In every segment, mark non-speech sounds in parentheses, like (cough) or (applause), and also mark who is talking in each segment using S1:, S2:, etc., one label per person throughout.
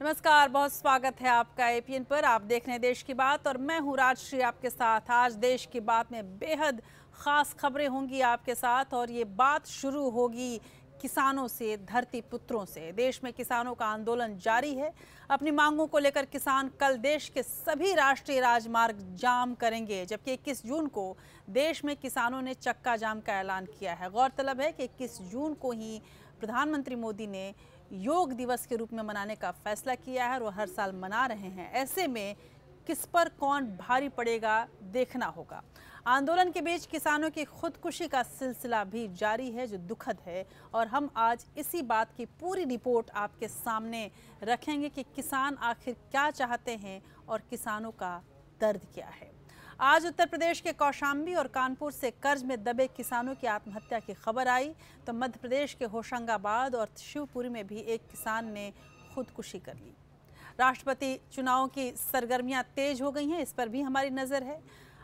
S1: नमस्कार, बहुत स्वागत है आपका एपीएन पर। आप देख रहे हैं देश की बात और मैं हूँ राजश्री आपके साथ। आज देश की बात में बेहद खास खबरें होंगी आपके साथ और ये बात शुरू होगी किसानों से, धरती पुत्रों से। देश में किसानों का आंदोलन जारी है। अपनी मांगों को लेकर किसान कल देश के सभी राष्ट्रीय राजमार्ग जाम करेंगे, जबकि 21 जून को देश में किसानों ने चक्का जाम का ऐलान किया है। गौरतलब है कि 21 जून को ही प्रधानमंत्री मोदी ने योग दिवस के रूप में मनाने का फैसला किया है और वो हर साल मना रहे हैं। ऐसे में किस पर कौन भारी पड़ेगा, देखना होगा। आंदोलन के बीच किसानों की खुदकुशी का सिलसिला भी जारी है, जो दुखद है। और हम आज इसी बात की पूरी रिपोर्ट आपके सामने रखेंगे कि किसान आखिर क्या चाहते हैं और किसानों का दर्द क्या है। आज उत्तर प्रदेश के कौशाम्बी और कानपुर से कर्ज में दबे किसानों की आत्महत्या की खबर आई तो मध्य प्रदेश के होशंगाबाद और शिवपुरी में भी एक किसान ने खुदकुशी कर ली। राष्ट्रपति चुनावों की सरगर्मियाँ तेज हो गई हैं, इस पर भी हमारी नज़र है।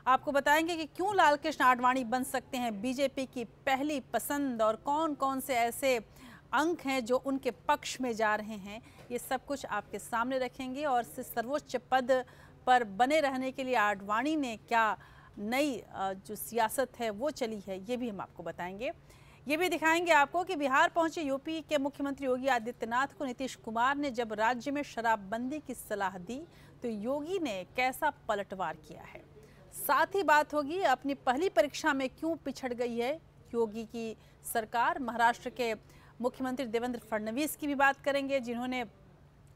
S1: आपको बताएँगे कि क्यों लाल कृष्ण आडवाणी बन सकते हैं बीजेपी की पहली पसंद और कौन कौन से ऐसे अंक हैं जो उनके पक्ष में जा रहे हैं, ये सब कुछ आपके सामने रखेंगे और सर्वोच्च पद पर बने रहने के लिए आडवाणी ने क्या नई जो सियासत है वो चली है, ये भी हम आपको बताएँगे। ये भी दिखाएँगे आपको कि बिहार पहुँचे यूपी के मुख्यमंत्री योगी आदित्यनाथ को नीतीश कुमार ने जब राज्य में शराबबंदी की सलाह दी तो योगी ने कैसा पलटवार किया है? साथ ही बात होगी, अपनी पहली परीक्षा में क्यों पिछड़ गई है? योगी की सरकार, महाराष्ट्र के मुख्यमंत्री देवेंद्र फडणवीस की भी बात करेंगे, जिन्होंने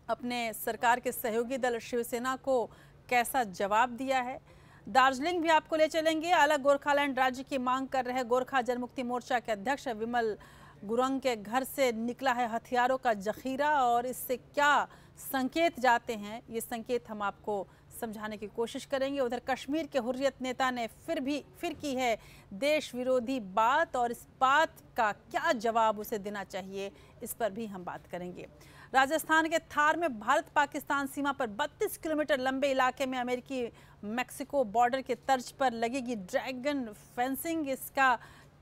S1: अपने सरकार के सहयोगी दल शिवसेना को कैसा जवाब दिया है? दार्जिलिंग भी आपको ले चलेंगे। अलग गोरखालैंड राज्य की मांग कर रहे गोरखा जनमुक्ति मोर्चा के अध्यक्ष विमल गुरंग के घर से निकला है हथियारों का जखीरा और इससे क्या संकेत जाते हैं? ये संकेत हम आपको समझाने की कोशिश करेंगे। उधर कश्मीर के हुर्रियत नेता ने फिर भी, फिर की है देश विरोधी बात और इस बात का क्या जवाब उसे देना चाहिए, इस पर भी हम बात करेंगे। राजस्थान के थार में भारत पाकिस्तान सीमा पर 32 किलोमीटर लंबे इलाके में अमेरिकी मैक्सिको बॉर्डर के तर्ज पर लगेगी ड्रैगन फेंसिंग। इसका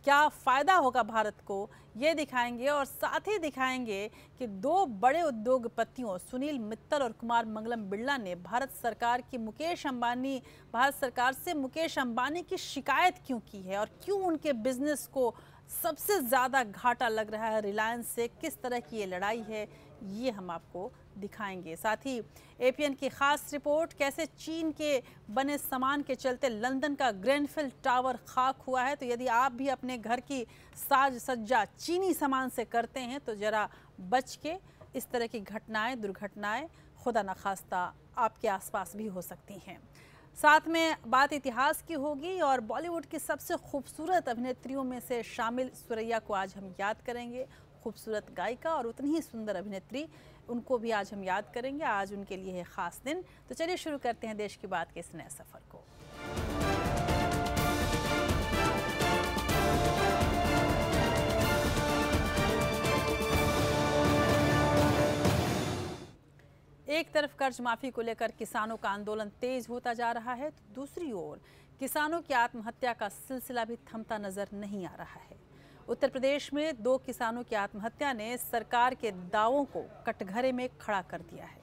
S1: क्या फ़ायदा होगा भारत को? ये दिखाएँगे और साथ ही दिखाएँगे कि दो बड़े उद्योगपतियों, सुनील मित्तल और कुमार मंगलम बिरला ने भारत सरकार की मुकेश अंबानी, भारत सरकार से मुकेश अंबानी की शिकायत क्यों की है और क्यों उनके बिज़नेस को सबसे ज़्यादा घाटा लग रहा है? रिलायंस से किस तरह की ये लड़ाई है? ये हम आपको दिखाएँगे। साथ ही एपीएन की खास रिपोर्ट, कैसे चीन के बने सामान के चलते लंदन का ग्रैंडफिल टावर खाक हुआ है। तो यदि आप भी अपने घर की साज सज्जा चीनी सामान से करते हैं तो ज़रा बच के इस तरह की घटनाएँ, दुर्घटनाएँ खुदा न खास्ता आपके आसपास भी हो सकती हैं। साथ में बात इतिहास की होगी और बॉलीवुड की सबसे खूबसूरत अभिनेत्रियों में से शामिल सुरैया को आज हम याद करेंगे। खूबसूरत गायिका और उतनी ही सुंदर अभिनेत्री। उनको भी आज हम याद करेंगे। आज उनके लिए है ख़ास दिन। तो चलिए शुरू करते हैं देश की बात के इस नए सफ़र को। एक तरफ़ कर्ज माफ़ी को लेकर किसानों का आंदोलन तेज होता जा रहा है तो दूसरी ओर किसानों की आत्महत्या का सिलसिला भी थमता नज़र नहीं आ रहा है। उत्तर प्रदेश में दो किसानों की आत्महत्या ने सरकार के दावों को कटघरे में खड़ा कर दिया है।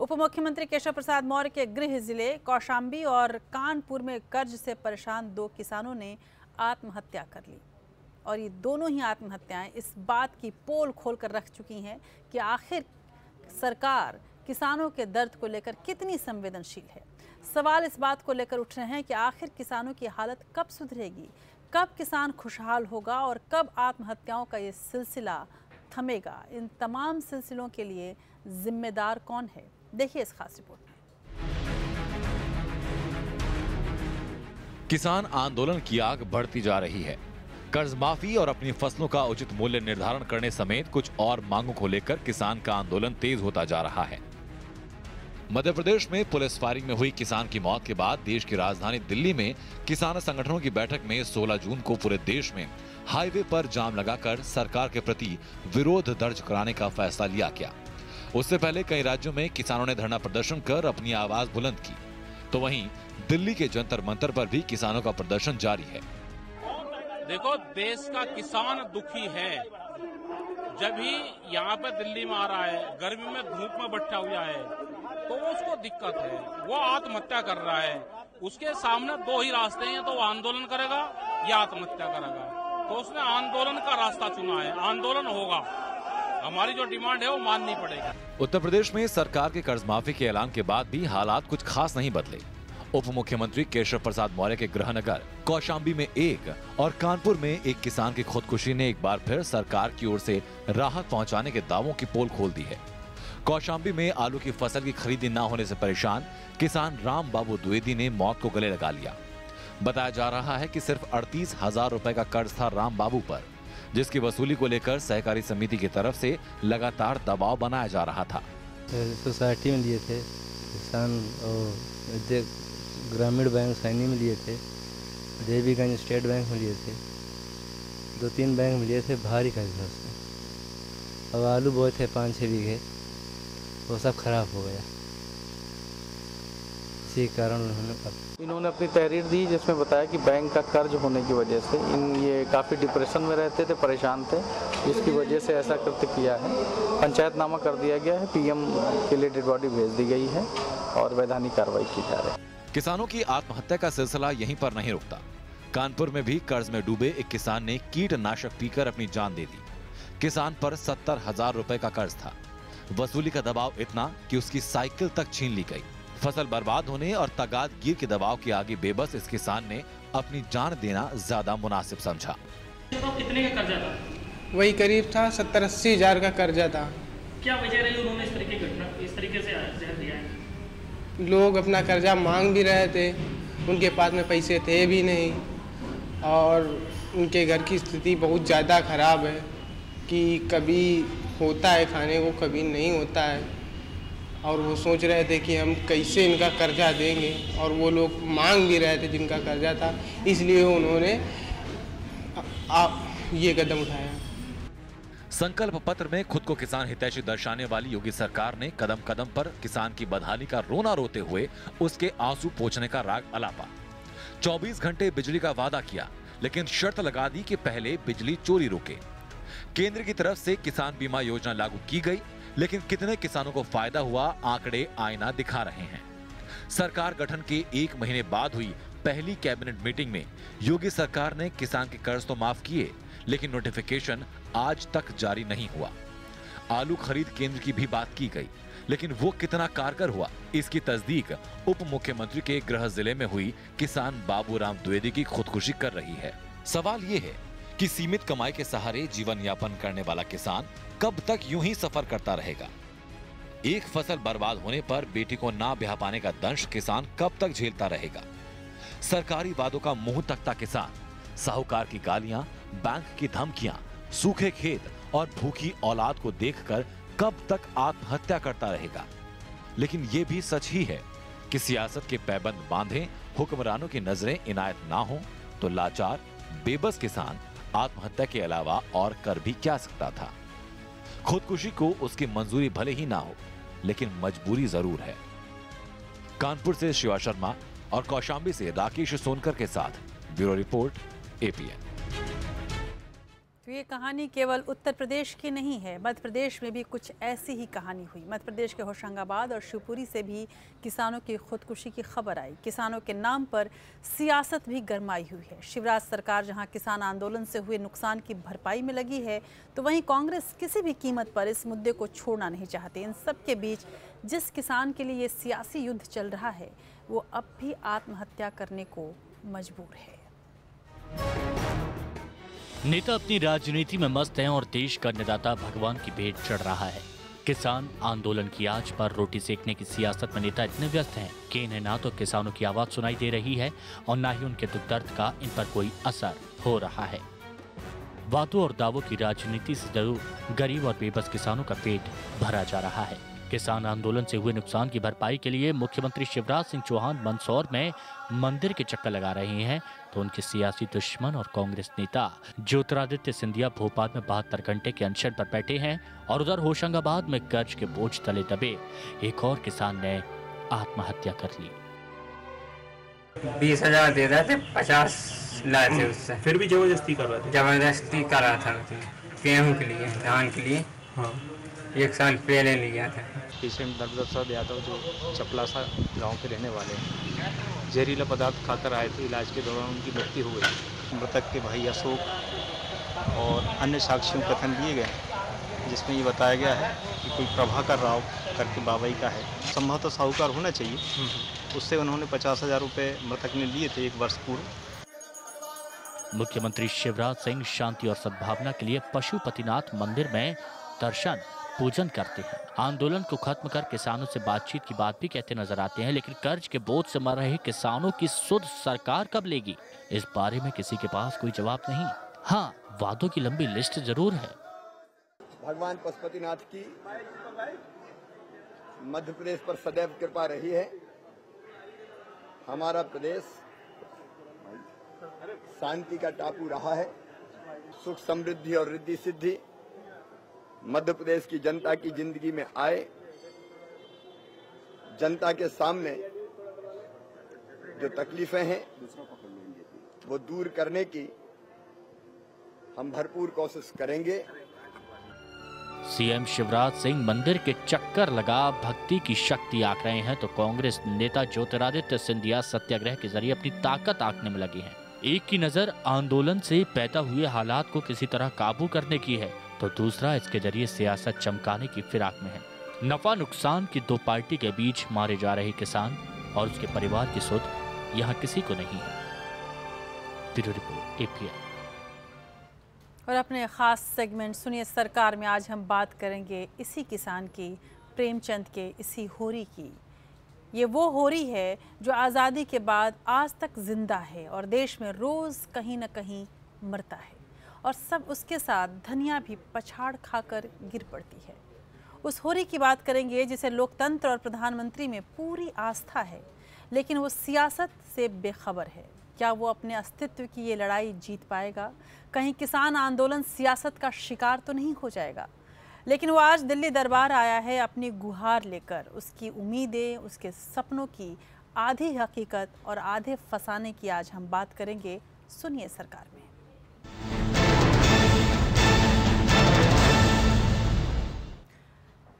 S1: उप मुख्यमंत्री केशव प्रसाद मौर्य के गृह ज़िले कौशाम्बी और कानपुर में कर्ज से परेशान दो किसानों ने आत्महत्या कर ली। और ये दोनों ही आत्महत्याएँ इस बात की पोल खोल कर रख चुकी हैं कि आखिर सरकार किसानों के दर्द को लेकर कितनी संवेदनशील है। सवाल इस बात को लेकर उठ रहे हैं कि आखिर किसानों की हालत कब सुधरेगी? कब किसान खुशहाल होगा और कब आत्महत्याओं का ये सिलसिला थमेगा? इन तमाम सिलसिलों के लिए जिम्मेदार कौन है? देखिए इस खास रिपोर्ट में।
S2: किसान आंदोलन की आग बढ़ती जा रही है। कर्ज माफ़ी और अपनी फ़सलों का उचित मूल्य निर्धारण करने समेत कुछ और मांगों को लेकर किसान का आंदोलन तेज होता जा रहा है। मध्य प्रदेश में पुलिस फायरिंग में हुई किसान की मौत के बाद देश की राजधानी दिल्ली में किसान संगठनों की बैठक में 16 जून को पूरे देश में हाईवे पर जाम लगाकर सरकार के प्रति विरोध दर्ज कराने का फैसला लिया गया। उससे पहले कई राज्यों में किसानों ने धरना प्रदर्शन कर अपनी आवाज़ बुलंद की। तो वहीं दिल्ली के जंतर मंतर पर भी किसानों का प्रदर्शन जारी है।
S3: देखो, देश का किसान दुखी है। जब ही यहाँ पे दिल्ली में आ रहा है, गर्मी में धूप में बैठा हुआ है तो उसको दिक्कत है। वो आत्महत्या कर रहा है। उसके सामने दो ही रास्ते हैं तो वो आंदोलन करेगा या आत्महत्या करेगा। तो उसने आंदोलन का रास्ता चुना है। आंदोलन होगा। हमारी जो डिमांड है, वो माननी पड़ेगी।
S2: उत्तर प्रदेश में सरकार के कर्ज माफ़ी के ऐलान के बाद भी हालात कुछ खास नहीं बदले। उप मुख्यमंत्री केशव प्रसाद मौर्य के गृहनगर, कौशाम्बी में एक और कानपुर में एक किसान की खुदकुशी ने एक बार फिर सरकार की ओर से राहत पहुँचाने के दावों की पोल खोल दी है। कौशाम्बी में आलू की फ़सल की खरीदी न होने से परेशान किसान राम बाबू द्विवेदी ने मौत को गले लगा लिया। बताया जा रहा है कि सिर्फ़ अड़तीस हज़ार रुपए का कर्ज था राम बाबू पर, जिसकी वसूली को लेकर सहकारी समिति की तरफ़ से लगातार दबाव बनाया जा रहा था।
S4: सोसाइटी में लिए थे, किसान और ग्रामीण बैंक सैनी में लिए थे, देवीगंज स्टेट बैंक में लिए थे, दो तीन बैंक में लिए थे, भारी कर्ज था उसमें। अब आलू बोए थे पाँच छः बीघे। वो सब खराब हो गया। इसी कारण उन्होंने
S5: इन्होंने अपनी तहरीर दी जिसमें बताया कि बैंक का कर्ज होने की वजह से इन ये काफ़ी डिप्रेशन में रहते थे परेशान थे जिसकी वजह से ऐसा कृत्य किया है। पंचायतनामा कर दिया गया है पीएम के लिए डेड बॉडी भेज दी गई है और वैधानिक कार्रवाई की जा रही है।
S2: किसानों की आत्महत्या का सिलसिला यहीं पर नहीं रुकता। कानपुर में भी कर्ज में डूबे एक किसान ने कीटनाशक पीकर अपनी जान दे दी। किसान पर सत्तर हज़ार रुपए का कर्ज था। वसूली का दबाव इतना कि उसकी साइकिल तक छीन ली गई। फ़सल बर्बाद होने और तगाद गिर के दबाव के आगे बेबस इस किसान ने अपनी जान देना ज़्यादा मुनासिब समझा।
S6: कितने का कर्जा था?
S7: वही करीब था सत्तर अस्सी हज़ार का कर्जा था।
S6: क्या वजह रही उन्होंने इस तरीके घटना इस तरीके से जहर दिया है?
S7: लोग अपना कर्जा मांग भी रहे थे उनके पास में पैसे थे भी नहीं और उनके घर की स्थिति बहुत ज़्यादा ख़राब है कि कभी होता है खाने को कभी नहीं होता है। और वो सोच रहे थे कि हम कैसे इनका कर्जा देंगे और वो लोग मांग भी रहे थे जिनका कर्जा था। इसलिए उन्होंने आ, ये कदम उठाया।
S2: संकल्प पत्र में खुद को किसान हितैषी दर्शाने वाली योगी सरकार ने कदम कदम पर किसान की बदहाली का रोना रोते हुए उसके आँसू पोछने का राग अलापा। 24 घंटे बिजली का वादा किया लेकिन शर्त लगा दी कि पहले बिजली चोरी रोके। केंद्र की तरफ़ से किसान बीमा योजना लागू की गई, लेकिन कितने किसानों को फ़ायदा हुआ, आंकड़े आईना दिखा रहे हैं। सरकार गठन के एक महीने बाद हुई पहली कैबिनेट मीटिंग में योगी सरकार ने किसान के कर्ज तो माफ़ किए, लेकिन नोटिफिकेशन आज तक जारी नहीं हुआ। आलू खरीद केंद्र की भी बात की गई, लेकिन वो कितना कारगर हुआ, इसकी तस्दीक उप मुख्यमंत्री के गृह ज़िले में हुई किसान बाबूराम द्विवेदी की खुदकुशी कर रही है। सवाल ये है कि सीमित कमाई के सहारे जीवन यापन करने वाला किसान कब तक यूँ ही सफ़र करता रहेगा? एक फ़सल बर्बाद होने पर बेटी को ना ब्याह पाने का दंश किसान कब तक झेलता रहेगा? सरकारी वादों का मुँह तकता किसान, साहूकार की गालियाँ, बैंक की धमकियाँ, सूखे खेत और भूखी औलाद को देखकर कब तक आत्महत्या करता रहेगा? लेकिन यह भी सच ही है कि सियासत के पैबंद बांधे, हुक्मरानों की नज़रें इनायत ना हो तो लाचार, बेबस किसान आत्महत्या के अलावा और कर भी क्या सकता था? खुदकुशी को उसकी मंजूरी भले ही ना हो, लेकिन मजबूरी ज़रूर है। कानपुर से शिवा शर्मा और कौशाम्बी से राकेश सोनकर के साथ ब्यूरो रिपोर्ट एपीएन
S1: तो ये कहानी केवल उत्तर प्रदेश की नहीं है। मध्य प्रदेश में भी कुछ ऐसी ही कहानी हुई। मध्य प्रदेश के होशंगाबाद और शिवपुरी से भी किसानों की खुदकुशी की खबर आई। किसानों के नाम पर सियासत भी गरमाई हुई है। शिवराज सरकार जहाँ किसान आंदोलन से हुए नुकसान की भरपाई में लगी है तो वहीं कांग्रेस किसी भी कीमत पर इस मुद्दे को छोड़ना नहीं चाहती। इन सब के बीच जिस किसान के लिए ये सियासी युद्ध चल रहा है, वो अब भी आत्महत्या करने को मजबूर है।
S8: नेता अपनी राजनीति में मस्त हैं और देश का निदाता भगवान की भेंट चढ़ रहा है। किसान आंदोलन की आज पर रोटी सेकने की सियासत में नेता इतने व्यस्त हैं कि इन्हें ना तो किसानों की आवाज़ सुनाई दे रही है और ना ही उनके दुख दर्द का इन पर कोई असर हो रहा है। वादों और दावों की राजनीति से ज़रूर गरीब और बेबस किसानों का पेट भरा जा रहा है। किसान आंदोलन से हुए नुकसान की भरपाई के लिए मुख्यमंत्री शिवराज सिंह चौहान मंदसौर में मंदिर के चक्कर लगा रहे हैं तो उनके सियासी दुश्मन और कांग्रेस नेता ज्योतिरादित्य सिंधिया भोपाल में बहत्तर घंटे के अनशन पर बैठे हैं और उधर होशंगाबाद में कर्ज के बोझ तले दबे एक और किसान ने आत्महत्या कर ली।
S9: बीस हज़ार दे रहे थे पचास लाए थे उससे।
S10: फिर भी ज़बरदस्ती कर रहे थे?
S9: ज़बरदस्ती करा था गेहूँ के लिए धान के लिए। हाँ। एक साल पहले लिया था।
S10: पेशेंट नर्मदा यादव जो चपलासा गाँव के रहने वाले हैं। जहरीला पदार्थ खाकर आए थे इलाज के दौरान उनकी मृत्यु हो गई। मृतक के भाई अशोक और अन्य साक्षियों कथन दिए गए जिसमें ये बताया गया है कि कोई प्रभाकर राव करके बाबई का है। संभवतः साहूकार होना चाहिए। उससे उन्होंने पचास हज़ार रुपये मृतक ने लिए थे एक वर्ष पूर्व।
S8: मुख्यमंत्री शिवराज सिंह शांति और सद्भावना के लिए पशुपतिनाथ मंदिर में दर्शन पूजन करते हैं। आंदोलन को खत्म कर किसानों से बातचीत की बात भी कहते नज़र आते हैं, लेकिन कर्ज के बोझ से मर रहे किसानों की सुध सरकार कब लेगी? इस बारे में किसी के पास कोई जवाब नहीं। हाँ वादों की लंबी लिस्ट ज़रूर है।
S11: भगवान पशुपतिनाथ की मध्य प्रदेश पर सदैव कृपा रही है। हमारा प्रदेश शांति का टापू रहा है। सुख समृद्धि और रिद्धि सिद्धि मध्य प्रदेश की जनता की ज़िंदगी में आए, जनता के सामने जो तकलीफें हैं, वो दूर करने की हम भरपूर कोशिश करेंगे।
S8: सीएम शिवराज सिंह मंदिर के चक्कर लगा भक्ति की शक्ति आंक रहे हैं तो कांग्रेस नेता ज्योतिरादित्य सिंधिया सत्याग्रह के ज़रिए अपनी ताकत आंकने में लगी हैं। एक की नज़र आंदोलन से पैदा हुए हालात को किसी तरह काबू करने की है। तो दूसरा इसके ज़रिए सियासत चमकाने की फिराक में है। नफा नुकसान की दो पार्टी के बीच मारे जा रहे किसान और उसके परिवार की सुध यहाँ किसी को नहीं है।
S1: और अपने ख़ास सेगमेंट सुनिए, सरकार में आज हम बात करेंगे इसी किसान की, प्रेमचंद के इसी होरी की। ये वो होरी है जो आज़ादी के बाद आज तक ज़िंदा है और देश में रोज़ कहीं ना कहीं मरता है। और सब उसके साथ धनिया भी पछाड़ खाकर गिर पड़ती है। उस होरी की बात करेंगे, जिसे लोकतंत्र और प्रधानमंत्री में पूरी आस्था है, लेकिन वो सियासत से बेखबर है। क्या वो अपने अस्तित्व की ये लड़ाई जीत पाएगा? कहीं किसान आंदोलन सियासत का शिकार तो नहीं हो जाएगा? लेकिन वो आज दिल्ली दरबार आया है अपनी गुहार लेकर। उसकी उम्मीदें, उसके सपनों की आधी हकीकत और आधे फसाने की आज हम बात करेंगे। सुनिए सरकार में।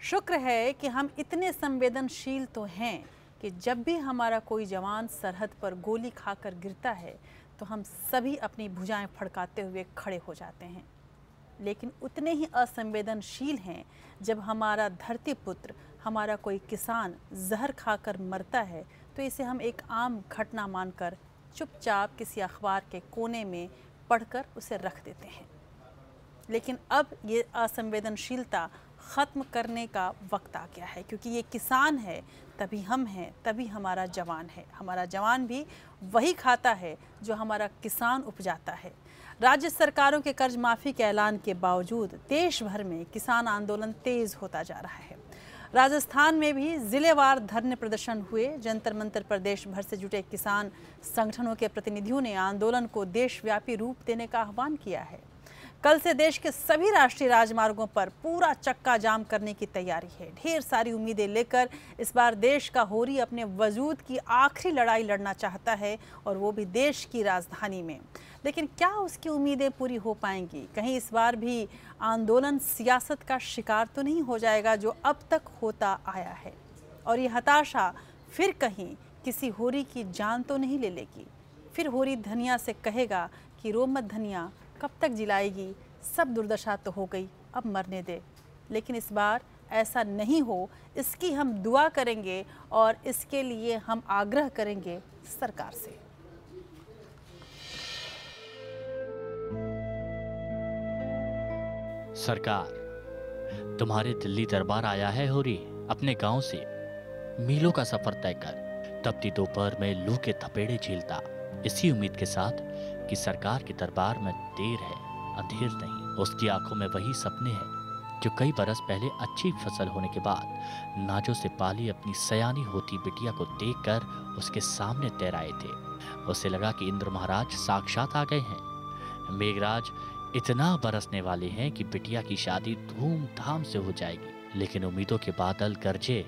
S1: शुक्र है कि हम इतने संवेदनशील तो हैं कि जब भी हमारा कोई जवान सरहद पर गोली खाकर गिरता है तो हम सभी अपनी भुजाएँ फड़काते हुए खड़े हो जाते हैं। लेकिन उतने ही असंवेदनशील हैं जब हमारा धरती पुत्र, हमारा कोई किसान जहर खाकर मरता है तो इसे हम एक आम घटना मानकर चुपचाप किसी अखबार के कोने में पढ़कर उसे रख देते हैं। लेकिन अब ये असंवेदनशीलता ख़त्म करने का वक्त आ गया है, क्योंकि ये किसान है, तभी हम हैं, तभी हमारा जवान है। हमारा जवान भी वही खाता है जो हमारा किसान उपजाता है। राज्य सरकारों के कर्ज माफ़ी के ऐलान के बावजूद देश भर में किसान आंदोलन तेज़ होता जा रहा है। राजस्थान में भी जिलेवार धरने प्रदर्शन हुए। जंतर मंतर पर देश भर से जुटे किसान संगठनों के प्रतिनिधियों ने आंदोलन को देशव्यापी रूप देने का आह्वान किया है। कल से देश के सभी राष्ट्रीय राजमार्गों पर पूरा चक्का जाम करने की तैयारी है। ढेर सारी उम्मीदें लेकर इस बार देश का होरी अपने वजूद की आखिरी लड़ाई लड़ना चाहता है और वो भी देश की राजधानी में। लेकिन क्या उसकी उम्मीदें पूरी हो पाएँगी? कहीं इस बार भी आंदोलन सियासत का शिकार तो नहीं हो जाएगा जो अब तक होता आया है? और ये हताशा फिर कहीं किसी होरी की जान तो नहीं ले लेगी। फिर होरी धनिया से कहेगा कि रोमत धनिया कब तक जिलाएगी? सब दुर्दशा तो हो गई, अब मरने दे। लेकिन इस बार ऐसा नहीं हो। इसकी हम दुआ करेंगे और इसके लिए हम आग्रह करेंगे सरकार से।
S8: सरकार, तुम्हारे दिल्ली दरबार आया है होरी, अपने गाँव से। मीलों का सफ़र तय कर। तपती दोपहर में लू के थपेड़े झीलता। इसी उम्मीद के साथ कि सरकार के दरबार में देर है, अंधेर नहीं। उसकी आँखों में वही सपने हैं, जो कई बरस पहले अच्छी फ़सल होने के बाद नाजो से पाली अपनी सयानी होती बिटिया को देखकर उसके सामने तैराए थे। उसे लगा कि इंद्र महाराज साक्षात आ गए हैं। मेघराज, इतना बरसने वाले हैं कि बिटिया की शादी धूमधाम से हो जाएगी, लेकिन उम्मीदों के बादल गरजे,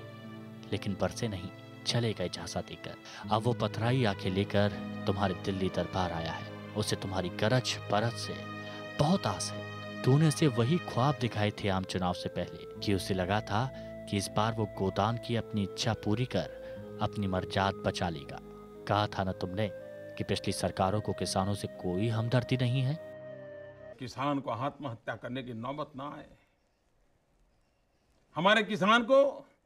S8: लेकिन बरसे नहीं, चले गए झांसा देकर। अब वो पथराई आँखें लेकर तुम्हारे दिल्ली दरबार आया है। उसे तुम्हारी गरज परत से बहुत आस है। तूने उसे वही ख्वाब दिखाए थे आम चुनाव से पहले, कि उसे लगा था कि इस बार वो गोदान की अपनी इच्छा पूरी कर अपनी मर्जात बचा लेगा। कहा था ना तुमने कि पिछली सरकारों को किसानों से कोई हमदर्दी नहीं है?
S12: किसान को आत्महत्या करने की नौबत ना आए। हमारे किसान को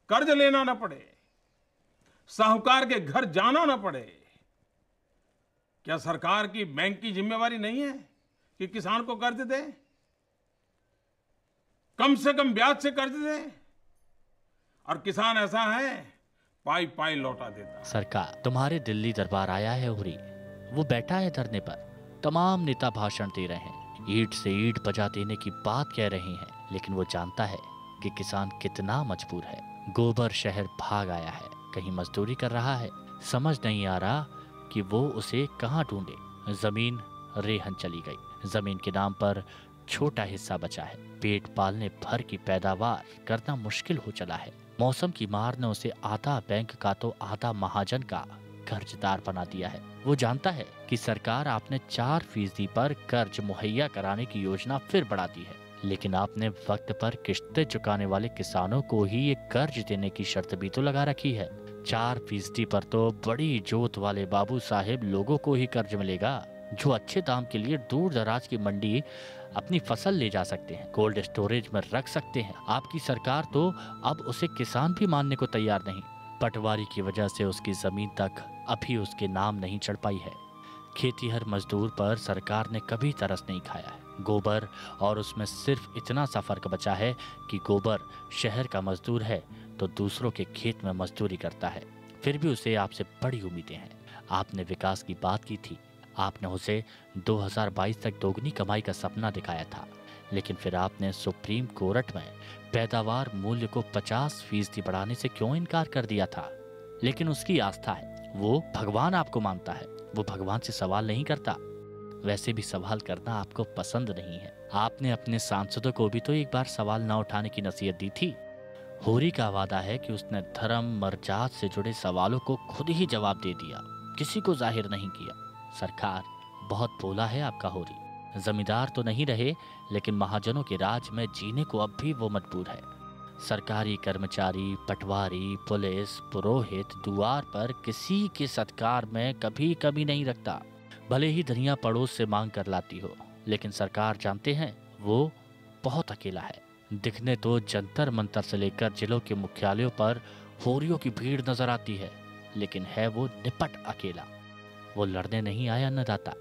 S12: कर्ज लेना ना पड़े, साहूकार के घर जाना ना पड़े। क्या सरकार की बैंक की जिम्मेवारी नहीं है कि किसान को कर्ज दे? कम से कम ब्याज से कर्ज दे। और किसान ऐसा है, पाई पाई लौटा देता
S8: सरकार, तुम्हारे दिल्ली दरबार आया है उरी वो बैठा है धरने पर। तमाम नेता भाषण दे रहे हैं। ईट से ईट बजा देने की बात कह रहे हैं। लेकिन वो जानता है कि किसान कितना मजबूर है। गोबर शहर भाग आया है। कहीं मजदूरी कर रहा है। समझ नहीं आ रहा कि वो उसे कहाँ ढूंढे। ज़मीन रेहन चली गई। ज़मीन के नाम पर छोटा हिस्सा बचा है। पेट पालने भर की पैदावार करना मुश्किल हो चला है। मौसम की मार ने उसे आधा बैंक का तो आधा महाजन का कर्जदार बना दिया है। वो जानता है कि सरकार आपने चार फ़ीसदी पर कर्ज मुहैया कराने की योजना फिर बढ़ा दी है। लेकिन आपने वक्त पर किश्तें चुकाने वाले किसानों को ही ये कर्ज देने की शर्त भी तो लगा रखी है। चार फ़ीसदी पर तो बड़ी जोत वाले बाबू साहेब लोगों को ही कर्ज मिलेगा, जो अच्छे दाम के लिए दूर दराज की मंडी अपनी फ़सल ले जा सकते हैं, कोल्ड स्टोरेज में रख सकते हैं। आपकी सरकार तो अब उसे किसान भी मानने को तैयार नहीं। पटवारी की वजह से उसकी ज़मीन तक अभी उसके नाम नहीं चढ़ पाई है। खेती हर मजदूर पर सरकार ने कभी तरस नहीं खाया है। गोबर, और उसमें सिर्फ़ इतना सा फ़र्क बचा है कि गोबर शहर का मजदूर है तो दूसरों के खेत में मजदूरी करता है। फिर भी उसे आपसे बड़ी उम्मीदें हैं। आपने विकास की बात की थी। आपने उसे 2022 तक दोगुनी कमाई का सपना दिखाया था। लेकिन फिर आपने सुप्रीम कोर्ट में पैदावार मूल्य को 50 फ़ीसदी बढ़ाने से क्यों इनकार कर दिया था? लेकिन उसकी आस्था है। वो भगवान आपको मानता है। वो भगवान से सवाल नहीं करता। वैसे भी सवाल करना आपको पसंद नहीं है। आपने अपने सांसदों को भी तो एक बार सवाल न उठाने की नसीहत दी थी। होरी का वादा है कि उसने धर्म, मर्जात से जुड़े सवालों को खुद ही जवाब दे दिया। किसी को ज़ाहिर नहीं किया। सरकार, बहुत बोला है आपका होरी। जमींदार तो नहीं रहे, लेकिन महाजनों के राज में जीने को अब भी वो मजबूर है। सरकारी कर्मचारी, पटवारी, पुलिस, पुरोहित, दुआर पर किसी के सत्कार में कभी कभी नहीं रखता। भले ही धनिया पड़ोस से मांग कर लाती हो, लेकिन सरकार जानते हैं, वो बहुत अकेला है। दिखने तो जंतर मंतर से लेकर जिलों के मुख्यालयों पर होरियों की भीड़ नज़र आती है, लेकिन है वो निपट अकेला। वो लड़ने नहीं आया अन्नदाता।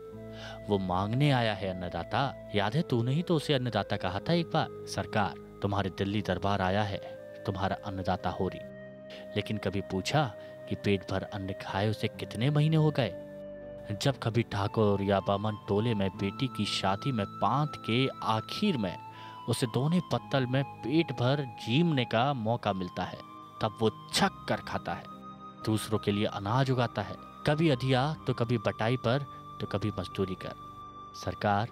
S8: वो मांगने आया है अन्नदाता। याद है तूने ही तो उसे अन्नदाता कहा था एक बार? सरकार, तुम्हारे दिल्ली दरबार आया है, तुम्हारा अन्नदाता होरी। लेकिन कभी पूछा कि पेट भर अन्न खाए उसे कितने महीने हो गए? जब कभी ठाकुर या बामन टोले में बेटी की शादी में पांत के आखिर में उसे दोनों पत्तल में पेट भर जीमने का मौका मिलता है, तब वो छक कर खाता है। दूसरों के लिए अनाज उगाता है। कभी अधिया तो कभी बटाई पर तो कभी मजदूरी कर। सरकार,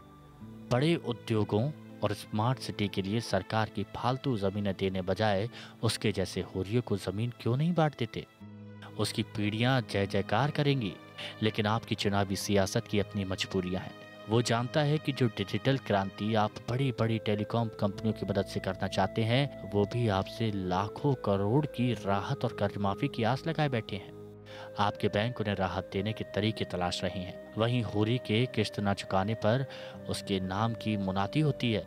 S8: बड़े उद्योगों और स्मार्ट सिटी के लिए सरकार की फालतू जमीनें देने बजाय उसके जैसे होरियों को ज़मीन क्यों नहीं बांट देते? उसकी पीढ़ियाँ जय जयकार करेंगी। लेकिन आपकी चुनावी सियासत की अपनी मजबूरियाँ हैं। वो जानता है कि जो डिजिटल क्रांति आप बड़ी बड़ी टेलीकॉम कंपनियों की मदद से करना चाहते हैं, वो भी आपसे लाखों करोड़ की राहत और कर्ज माफ़ी की आस लगाए बैठे हैं। आपके बैंक उन्हें राहत देने के तरीके तलाश रहे हैं। वहीं होरी के किश्त न चुकाने पर उसके नाम की मुनादी होती है।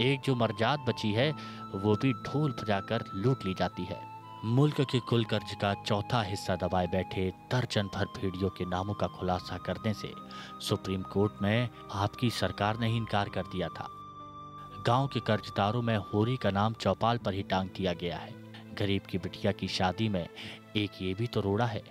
S8: एक जो मर्जात बची है, वो भी ढोल बजाकर लूट ली जाती है। मुल्क के कुल कर्ज का चौथा हिस्सा दबाए बैठे दर्जन भर भीड़ियों के नामों का खुलासा करने से सुप्रीम कोर्ट में आपकी सरकार ने ही इनकार कर दिया था। गाँव के कर्जदारों में होरी का नाम चौपाल पर ही टांग दिया गया है। गरीब की बिटिया की शादी में एक ये भी तो रोड़ा है।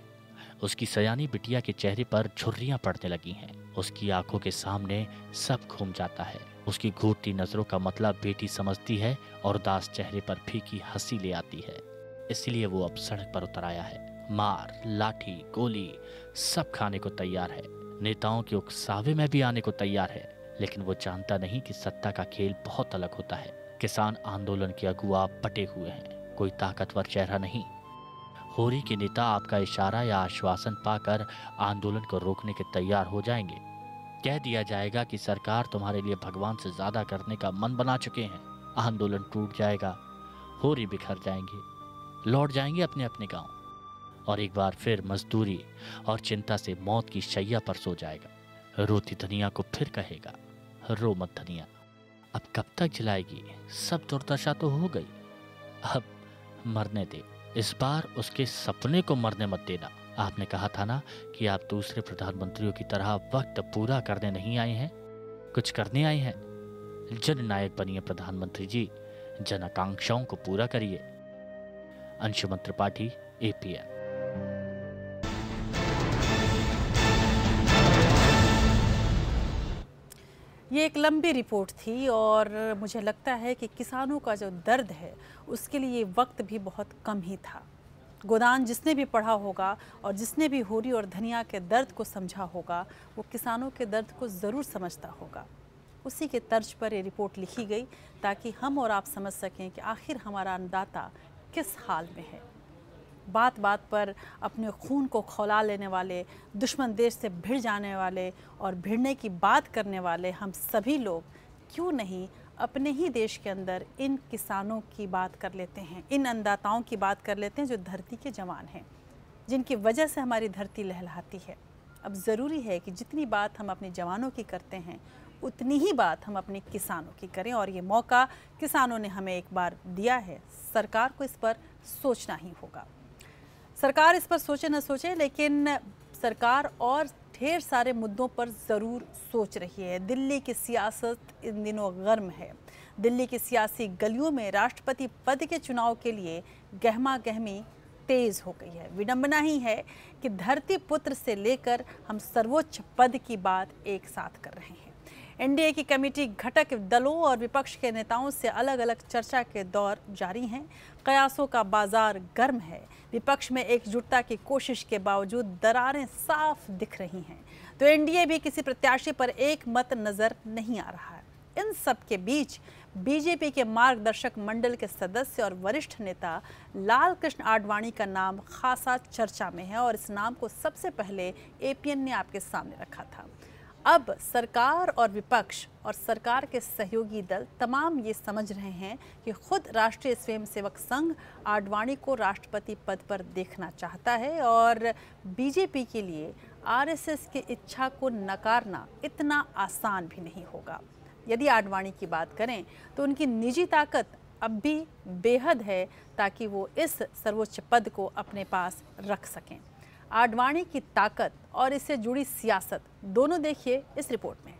S8: उसकी सयानी बिटिया के चेहरे पर झुर्रियाँ पड़ने लगी हैं। उसकी आँखों के सामने सब घूम जाता है। उसकी घूटती नज़रों का मतलब बेटी समझती है और दास चेहरे पर फीकी हँसी ले आती है। इसलिए वो अब सड़क पर उतर आया है। मार, लाठी, गोली सब खाने को तैयार है। नेताओं के उकसावे में भी आने को तैयार है। लेकिन वो जानता नहीं कि सत्ता का खेल बहुत अलग होता है। किसान आंदोलन के अगुआ पटे हुए हैं। कोई ताकतवर चेहरा नहीं। होरी के नेता आपका इशारा या आश्वासन पाकर आंदोलन को रोकने के तैयार हो जाएँगे। कह दिया जाएगा कि सरकार तुम्हारे लिए भगवान से ज़्यादा करने का मन बना चुके हैं। आंदोलन टूट जाएगा। होरी बिखर जाएँगे। लौट जाएँगे अपने अपने गाँव। और एक बार फिर मजदूरी और चिंता से मौत की शैया पर सो जाएगा। रोती धनिया को फिर कहेगा, रो मत धनिया, अब कब तक जलाएगी? सब दुर्दशा तो हो गई। अब मरने दे। इस बार उसके सपने को मरने मत देना। आपने कहा था ना कि आप दूसरे प्रधानमंत्रियों की तरह वक्त पूरा करने नहीं आए हैं? कुछ करने आए हैं? जननायक बनिए प्रधानमंत्री जी। जन आकांक्षाओं को पूरा करिए। अंशुमन त्रिपाठी एपीएम
S1: ये एक लंबी रिपोर्ट थी और मुझे लगता है कि किसानों का जो दर्द है, उसके लिए वक्त भी बहुत कम ही था। गोदान जिसने भी पढ़ा होगा और जिसने भी होरी और धनिया के दर्द को समझा होगा, वो किसानों के दर्द को ज़रूर समझता होगा। उसी के तर्ज पर ये रिपोर्ट लिखी गई ताकि हम और आप समझ सकें कि आखिर हमारा अन्नदाता किस हाल में है? बात बात पर अपने खून को खौला लेने वाले, दुश्मन देश से भिड़ जाने वाले और भिड़ने की बात करने वाले हम सभी लोग क्यों नहीं अपने ही देश के अंदर इन किसानों की बात कर लेते हैं, इन अन्नदाताओं की बात कर लेते हैं जो धरती के जवान हैं, जिनकी वजह से हमारी धरती लहलाती है। अब ज़रूरी है कि जितनी बात हम अपने जवानों की करते हैं उतनी ही बात हम अपने किसानों की करें और ये मौका किसानों ने हमें एक बार दिया है। सरकार को इस पर सोचना ही होगा। सरकार इस पर सोचे न सोचे, लेकिन सरकार और ढेर सारे मुद्दों पर ज़रूर सोच रही है। दिल्ली की सियासत इन दिनों गर्म है। दिल्ली की सियासी गलियों में राष्ट्रपति पद के चुनाव के लिए गहमा गहमी तेज हो गई है। विडंबना ही है कि धरती पुत्र से लेकर हम सर्वोच्च पद की बात एक साथ कर रहे हैं। एनडीए की कमेटी घटक दलों और विपक्ष के नेताओं से अलग अलग चर्चा के दौर जारी हैं। कयासों का बाज़ार गर्म है। विपक्ष में एकजुटता की कोशिश के बावजूद दरारें साफ़ दिख रही हैं। तो एनडीए भी किसी प्रत्याशी पर एक मत नज़र नहीं आ रहा है। इन सब के बीच बीजेपी के मार्गदर्शक मंडल के सदस्य और वरिष्ठ नेता लाल कृष्ण आडवाणी का नाम खासा चर्चा में है और इस नाम को सबसे पहले एपीएन ने आपके सामने रखा था। अब सरकार और विपक्ष और सरकार के सहयोगी दल तमाम ये समझ रहे हैं कि खुद राष्ट्रीय स्वयंसेवक संघ आडवाणी को राष्ट्रपति पद पर देखना चाहता है और बीजेपी के लिए आरएसएस की इच्छा को नकारना इतना आसान भी नहीं होगा। यदि आडवाणी की बात करें तो उनकी निजी ताकत अब भी बेहद है ताकि वो इस सर्वोच्च पद को अपने पास रख सकें। आडवाणी की ताकत और इससे जुड़ी सियासत। दोनों देखिए इस रिपोर्ट में।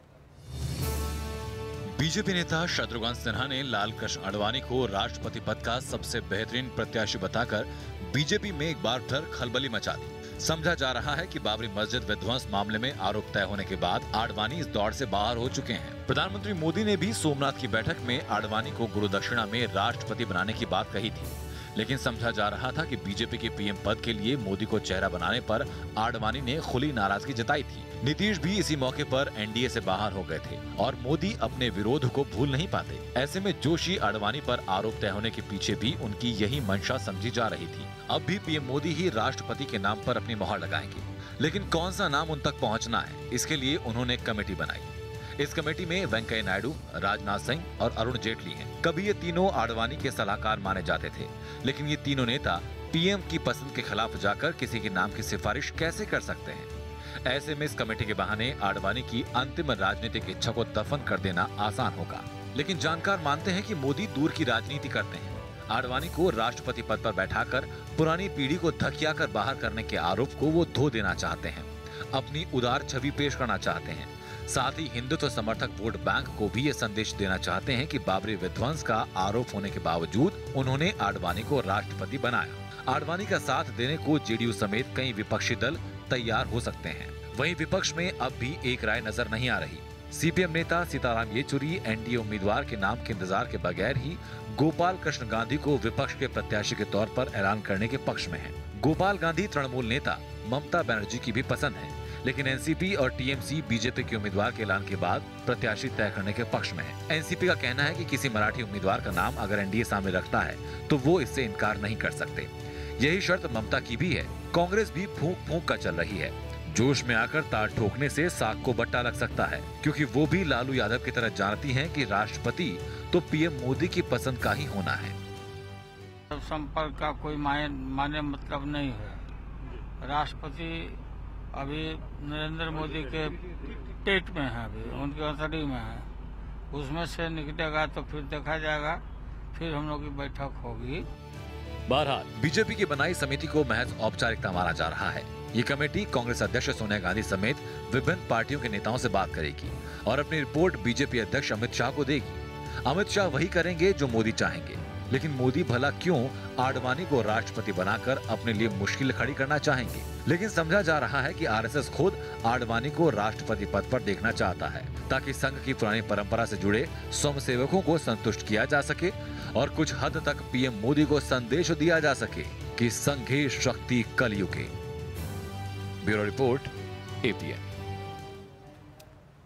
S2: बीजेपी नेता शत्रुघ्न सिन्हा ने लाल कृष्ण आडवाणी को राष्ट्रपति पद का सबसे बेहतरीन प्रत्याशी बताकर बीजेपी में एक बार फिर खलबली मचा दी। समझा जा रहा है कि बाबरी मस्जिद विध्वंस मामले में आरोप तय होने के बाद आडवाणी इस दौड़ से बाहर हो चुके हैं। प्रधानमंत्री मोदी ने भी सोमनाथ की बैठक में आडवाणी को गुरु दक्षिणा में राष्ट्रपति बनाने की बात कही थी। लेकिन समझा जा रहा था कि बीजेपी के पीएम पद के लिए मोदी को चेहरा बनाने पर आडवाणी ने खुली नाराज़गी जताई थी। नीतीश भी इसी मौके पर एनडीए से बाहर हो गए थे और मोदी अपने विरोध को भूल नहीं पाते। ऐसे में जोशी आडवाणी पर आरोप तय होने के पीछे भी उनकी यही मंशा समझी जा रही थी। अब भी पीएम मोदी ही राष्ट्रपति के नाम पर अपनी मोहर लगाएँगे। लेकिन कौन सा नाम उन तक पहुँचना है, इसके लिए उन्होंने कमेटी बनाई। इस कमेटी में वेंकैया नायडू, राजनाथ सिंह और अरुण जेटली हैं। कभी ये तीनों आडवाणी के सलाहकार माने जाते थे, लेकिन ये तीनों नेता पीएम की पसंद के खिलाफ जाकर किसी के नाम की सिफारिश कैसे कर सकते हैं? ऐसे में इस कमेटी के बहाने आडवाणी की अंतिम राजनीतिक इच्छा को दफन कर देना आसान होगा। लेकिन जानकार मानते हैं कि मोदी दूर की राजनीति करते हैं। आडवाणी को राष्ट्रपति पद पर बैठाकर पुरानी पीढ़ी को धकिया कर बाहर करने के आरोप को वो धो देना चाहते हैं। अपनी उदार छवि पेश करना चाहते हैं। साथ ही हिंदुत्व समर्थक वोट बैंक को भी ये संदेश देना चाहते हैं कि बाबरी विध्वंस का आरोप होने के बावजूद उन्होंने आडवाणी को राष्ट्रपति बनाया। आडवाणी का साथ देने को जेडीयू समेत कई विपक्षी दल तैयार हो सकते हैं। वहीं विपक्ष में अब भी एक राय नज़र नहीं आ रही। सीपीएम नेता सीताराम येचुरी, एनडीए उम्मीदवार के नाम के इंतज़ार के बगैर ही गोपाल कृष्ण गांधी को विपक्ष के प्रत्याशी के तौर पर ऐलान करने के पक्ष में हैं। गोपाल गांधी तृणमूल नेता ममता बनर्जी की भी पसंद है। लेकिन एनसीपी और टीएमसी बीजेपी के उम्मीदवार के ऐलान के बाद प्रत्याशी तय करने के पक्ष में है। एनसीपी का कहना है कि किसी मराठी उम्मीदवार का नाम अगर एनडीए सामने रखता है तो वो इससे इनकार नहीं कर सकते। यही शर्त ममता की भी है। कांग्रेस भी फूक फूक कर चल रही है। जोश में आकर तार ठोकने से साग को बट्टा लग सकता है, क्योंकि वो भी लालू यादव की तरह जानती हैं कि राष्ट्रपति तो पीएम मोदी की पसंद का ही होना है।
S13: संपर्क का कोई माने मतलब नहीं है। राष्ट्रपति अभी नरेंद्र मोदी के टेट में है अभी, उनकी असड़ी में है। उसमें से निकलेगा तो फिर देखा जाएगा, फिर हम लोग की बैठक होगी।
S2: बहरहाल, बीजेपी की बनाई समिति को महज औपचारिकता माना जा रहा है। ये कमेटी कांग्रेस अध्यक्ष सोनिया गांधी समेत विभिन्न पार्टियों के नेताओं से बात करेगी और अपनी रिपोर्ट बीजेपी अध्यक्ष अमित शाह को देगी। अमित शाह वही करेंगे जो मोदी चाहेंगे। लेकिन मोदी भला क्यों आडवाणी को राष्ट्रपति बनाकर अपने लिए मुश्किल खड़ी करना चाहेंगे? लेकिन समझा जा रहा है कि आरएसएस खुद आडवाणी को राष्ट्रपति पद पर देखना चाहता है, ताकि संघ की पुरानी परंपरा से जुड़े स्वयं सेवकों को संतुष्ट किया जा सके और कुछ हद तक पीएम मोदी को संदेश दिया जा सके कि संघी शक्ति कलयुगे। ब्यूरो रिपोर्ट एपीएन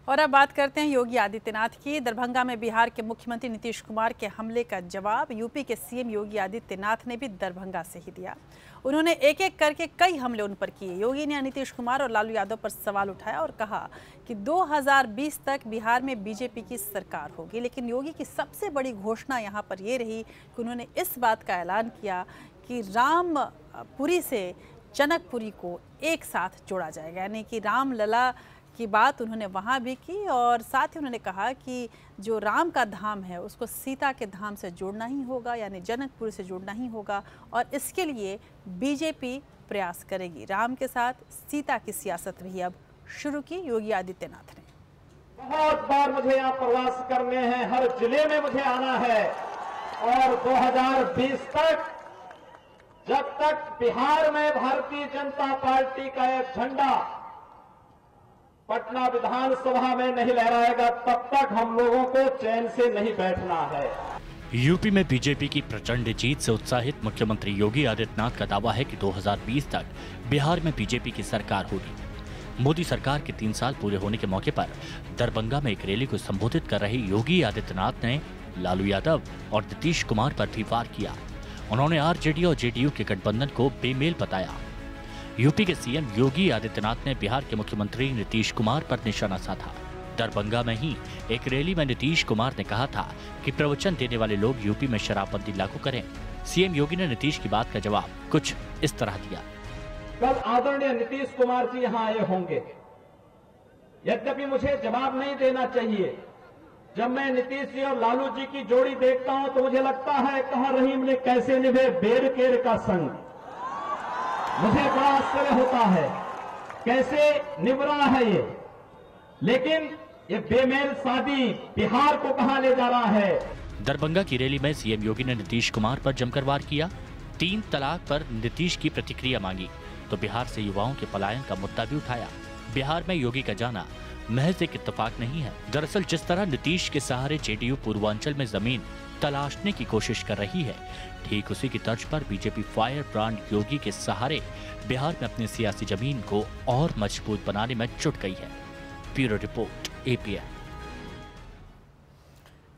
S1: और अब बात करते हैं योगी आदित्यनाथ की। दरभंगा में बिहार के मुख्यमंत्री नीतीश कुमार के हमले का जवाब, यूपी के सीएम योगी आदित्यनाथ ने भी दरभंगा से ही दिया। उन्होंने एक एक करके कई हमले उन पर किए। योगी ने नीतीश कुमार और लालू यादव पर सवाल उठाया और कहा कि 2020 तक बिहार में बीजेपी की सरकार होगी, लेकिन योगी की सबसे बड़ी घोषणा यहाँ पर ये रही कि उन्होंने इस बात का ऐलान किया कि रामपुरी से जनकपुरी को एक साथ जोड़ा जाएगा। यानी कि रामलला की बात उन्होंने वहाँ भी की और साथ ही उन्होंने कहा कि जो राम का धाम है, उसको सीता के धाम से जोड़ना ही होगा, यानी जनकपुर से जोड़ना ही होगा और इसके लिए बीजेपी प्रयास करेगी। राम के साथ सीता की सियासत भी अब शुरू की योगी आदित्यनाथ ने।
S14: बहुत बार मुझे यहाँ प्रवास करने हैं, हर ज़िले में मुझे आना है और 2020 तक, जब तक बिहार में भारतीय जनता पार्टी का एक झंडा पटना विधानसभा में नहीं लहराएगा, तब तक हम लोगों को चैन से नहीं बैठना है।
S8: यूपी में बीजेपी की प्रचंड जीत से उत्साहित मुख्यमंत्री योगी आदित्यनाथ का दावा है कि 2020 तक बिहार में बीजेपी की सरकार होगी। मोदी सरकार के तीन साल पूरे होने के मौके पर दरभंगा में एक रैली को संबोधित कर रहे योगी आदित्यनाथ ने लालू यादव और नीतीश कुमार पर भी वार किया। उन्होंने आरजेडी और जेडीयू के गठबंधन को बेमेल बताया। यूपी के सीएम योगी आदित्यनाथ ने बिहार के मुख्यमंत्री नीतीश कुमार पर निशाना साधा। दरभंगा में ही एक रैली में नीतीश कुमार ने कहा था कि प्रवचन देने वाले लोग यूपी में शराबबंदी लागू करें। सीएम योगी ने नीतीश की बात का जवाब कुछ इस तरह दिया।
S14: कल आदरणीय नीतीश कुमार जी यहाँ आए होंगे। यद्यपि मुझे जवाब नहीं देना चाहिए। जब मैं नीतीश जी और लालू जी की जोड़ी देखता हूँ तो मुझे लगता है कहा रहीम ने कैसे निभे बेर केर का संग। मुझे बड़ा आश्चर्य होता है। कैसे निभ रहा है ये? लेकिन ये बेमेल शादी बिहार को कहा ले जा रहा है?
S8: दरभंगा की रैली में सीएम योगी ने नीतीश कुमार पर जमकर वार किया। तीन तलाक पर नीतीश की प्रतिक्रिया मांगी तो बिहार से युवाओं के पलायन का मुद्दा भी उठाया। बिहार में योगी का जाना महज एक इत्तेफाक नहीं है। दरअसल जिस तरह नीतीश के सहारे जेडीयू पूर्वांचल में ज़मीन तलाशने की कोशिश कर रही है ठीक उसी की तर्ज पर बीजेपी फायर ब्रांड योगी के सहारे बिहार में अपनी सियासी ज़मीन को और मज़बूत बनाने में जुट गई है। ब्यूरो रिपोर्ट एपीएन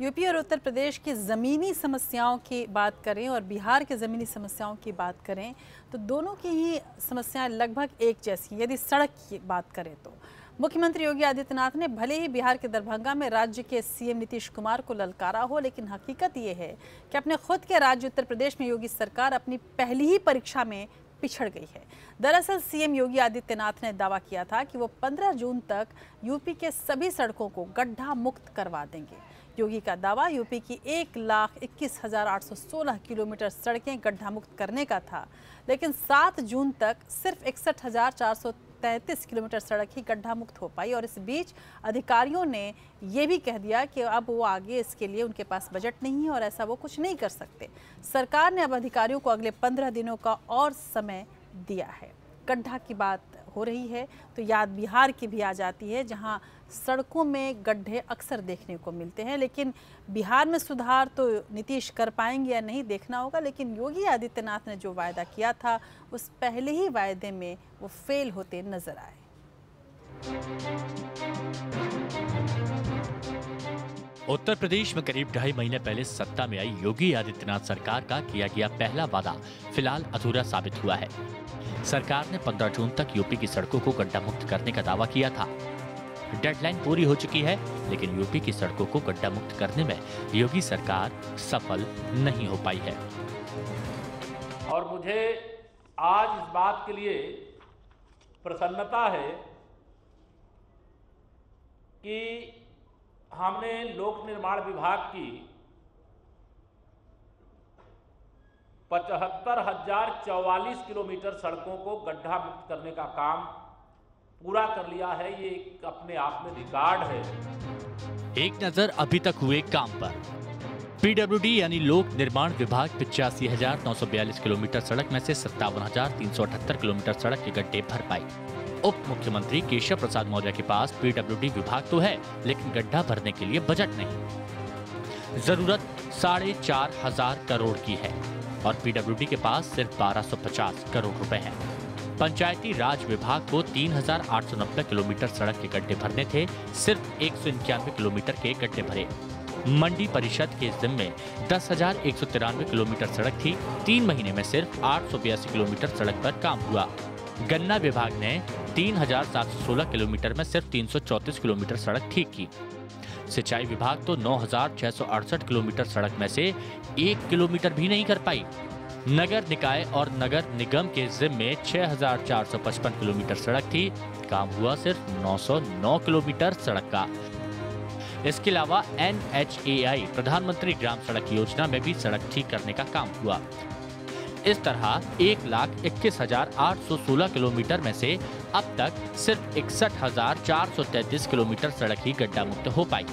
S1: यूपी और उत्तर प्रदेश की ज़मीनी समस्याओं की बात करें और बिहार के ज़मीनी समस्याओं की बात करें तो दोनों की ही समस्याएँ लगभग एक जैसी यदि सड़क की बात करें तो। मुख्यमंत्री योगी आदित्यनाथ ने भले ही बिहार के दरभंगा में राज्य के सीएम नीतीश कुमार को ललकारा हो, लेकिन हकीकत ये है कि अपने खुद के राज्य उत्तर प्रदेश में योगी सरकार अपनी पहली ही परीक्षा में पिछड़ गई है। दरअसल, सीएम योगी आदित्यनाथ ने दावा किया था कि वो 15 जून तक यूपी के सभी सड़कों को गड्ढा मुक्त करवा देंगे। योगी का दावा, यूपी की एक लाख इक्कीस हज़ार आठ सौ सोलह किलोमीटर सड़कें गड्ढा मुक्त करने का था, लेकिन 7 जून तक सिर्फ़ इकसठ हज़ार चार सौ तैंतीस किलोमीटर सड़क ही गड्ढा मुक्त हो पाई और इस बीच अधिकारियों ने ये भी कह दिया कि अब वो आगे इसके लिए उनके पास बजट नहीं है और ऐसा वो कुछ नहीं कर सकते। सरकार ने अब अधिकारियों को अगले पंद्रह दिनों का और समय दिया है। गड्ढा की बात हो रही है। तो याद बिहार की भी आ जाती है, जहाँ सड़कों में गड्ढे अक्सर देखने को मिलते हैं। लेकिन बिहार में सुधार तो नीतीश कर पाएँगे या नहीं, देखना होगा। लेकिन योगी आदित्यनाथ ने जो वायदा किया था, उस पहले ही वायदे में वो फेल होते नज़र आए।
S8: उत्तर प्रदेश में करीब ढाई महीने पहले सत्ता में आई योगी आदित्यनाथ सरकार का किया गया पहला वादा। फ़िलहाल अधूरा साबित हुआ है। सरकार ने 15 जून तक यूपी की सड़कों को गड्ढा मुक्त करने का दावा किया था। डेडलाइन पूरी हो चुकी है, लेकिन यूपी की सड़कों को गड्ढा मुक्त करने में योगी सरकार सफल नहीं हो पाई है।
S15: और मुझे आज इस बात के लिए प्रसन्नता है कि हमने लोक निर्माण विभाग की पचहत्तर हज़ार चौवालीस किलोमीटर सड़कों को गड्ढा मुक्त करने का काम पूरा कर लिया है। ये अपने आप में रिकॉर्ड है।
S8: एक नज़र अभी तक हुए काम पर। पीडब्ल्यूडी यानी लोक निर्माण विभाग पिचासी हज़ार नौ सौ बयालीस किलोमीटर सड़क में से सत्तावन हज़ार तीन सौ अठहत्तर किलोमीटर सड़क के गड्ढे भर पाए। उप मुख्यमंत्री केशव प्रसाद मौर्य के पास पीडब्ल्यूडी विभाग तो है, लेकिन गड्ढा भरने के लिए बजट नहीं। ज़रूरत साढ़े चार हज़ार करोड़ की है। और पीडब्ल्यूडी के पास सिर्फ़ 1250 करोड़ रुपए हैं। पंचायती राज विभाग को 3,890 किलोमीटर सड़क के गड्ढे भरने थे सिर्फ़ एक सौ इक्यानबे किलोमीटर के गड्ढे भरे। मंडी परिषद के जिम्मे दस किलोमीटर सड़क थी तीन महीने में सिर्फ़ आठ सौ बयासी किलोमीटर सड़क पर काम हुआ। गन्ना विभाग ने तीन हज़ार सात सौ सोलह किलोमीटर में सिर्फ़ तीन सौ चौतीस किलोमीटर सड़क ठीक की। सिंचाई विभाग तो नौ हज़ार छह सौ अड़सठ किलोमीटर सड़क में से एक किलोमीटर भी नहीं कर पाई। नगर निकाय और नगर निगम के जिम्मे 6,455 किलोमीटर सड़क थी। काम हुआ सिर्फ़ 909 किलोमीटर सड़क का। इसके अलावा एनएचएआई प्रधानमंत्री ग्राम सड़क योजना में भी सड़क ठीक करने का काम हुआ। इस तरह एक लाख इक्कीस हज़ार आठ सौ सोलह किलोमीटर में से अब तक सिर्फ़ इकसठ हज़ार चार सौ तैतीस किलोमीटर सड़क ही गड्ढा मुक्त हो पाई।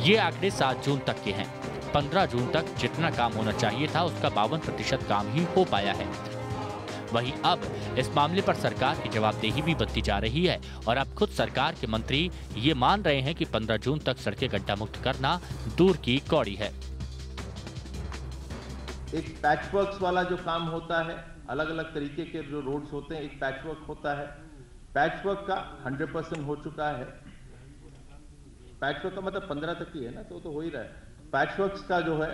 S8: ये आंकड़े सात जून तक के हैं। पंद्रह जून तक जितना काम होना चाहिए था, उसका बावन प्रतिशत काम ही हो पाया है। वहीं अब इस मामले पर सरकार की जवाबदेही भी बनती जा रही है और अब खुद सरकार के मंत्री ये मान रहे हैं कि 15 जून तक सड़कें गड्ढा मुक्त करना दूर की कौड़ी है।
S16: एक पैचवर्क वाला जो काम होता है अलग अलग तरीके के जो रोड्स होते हैं, एक पैचवर्क होता है। पैचवर्क का 100 परसेंट हो चुका है। पैचवर्क का मतलब 15 तक ही है ना तो तो हो ही रहा है। पैचवर्क का जो है,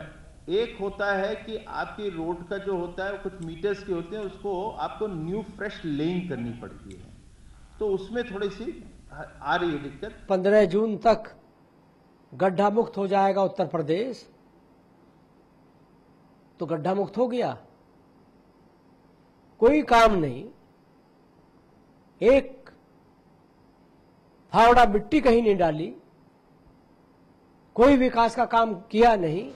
S16: एक होता है कि आपकी रोड का जो होता है कुछ मीटर्स के होते हैं, उसको आपको न्यू फ्रेश लेइंग करनी पड़ती है। तो उसमें थोड़ी सी आ रही है दिक्कत।
S17: पंद्रह जून तक गड्ढा मुक्त हो जाएगा उत्तर प्रदेश। तो गड्ढा मुक्त हो गया। कोई काम नहीं। एक फावड़ा मिट्टी कहीं नहीं डाली। कोई विकास का काम किया नहीं।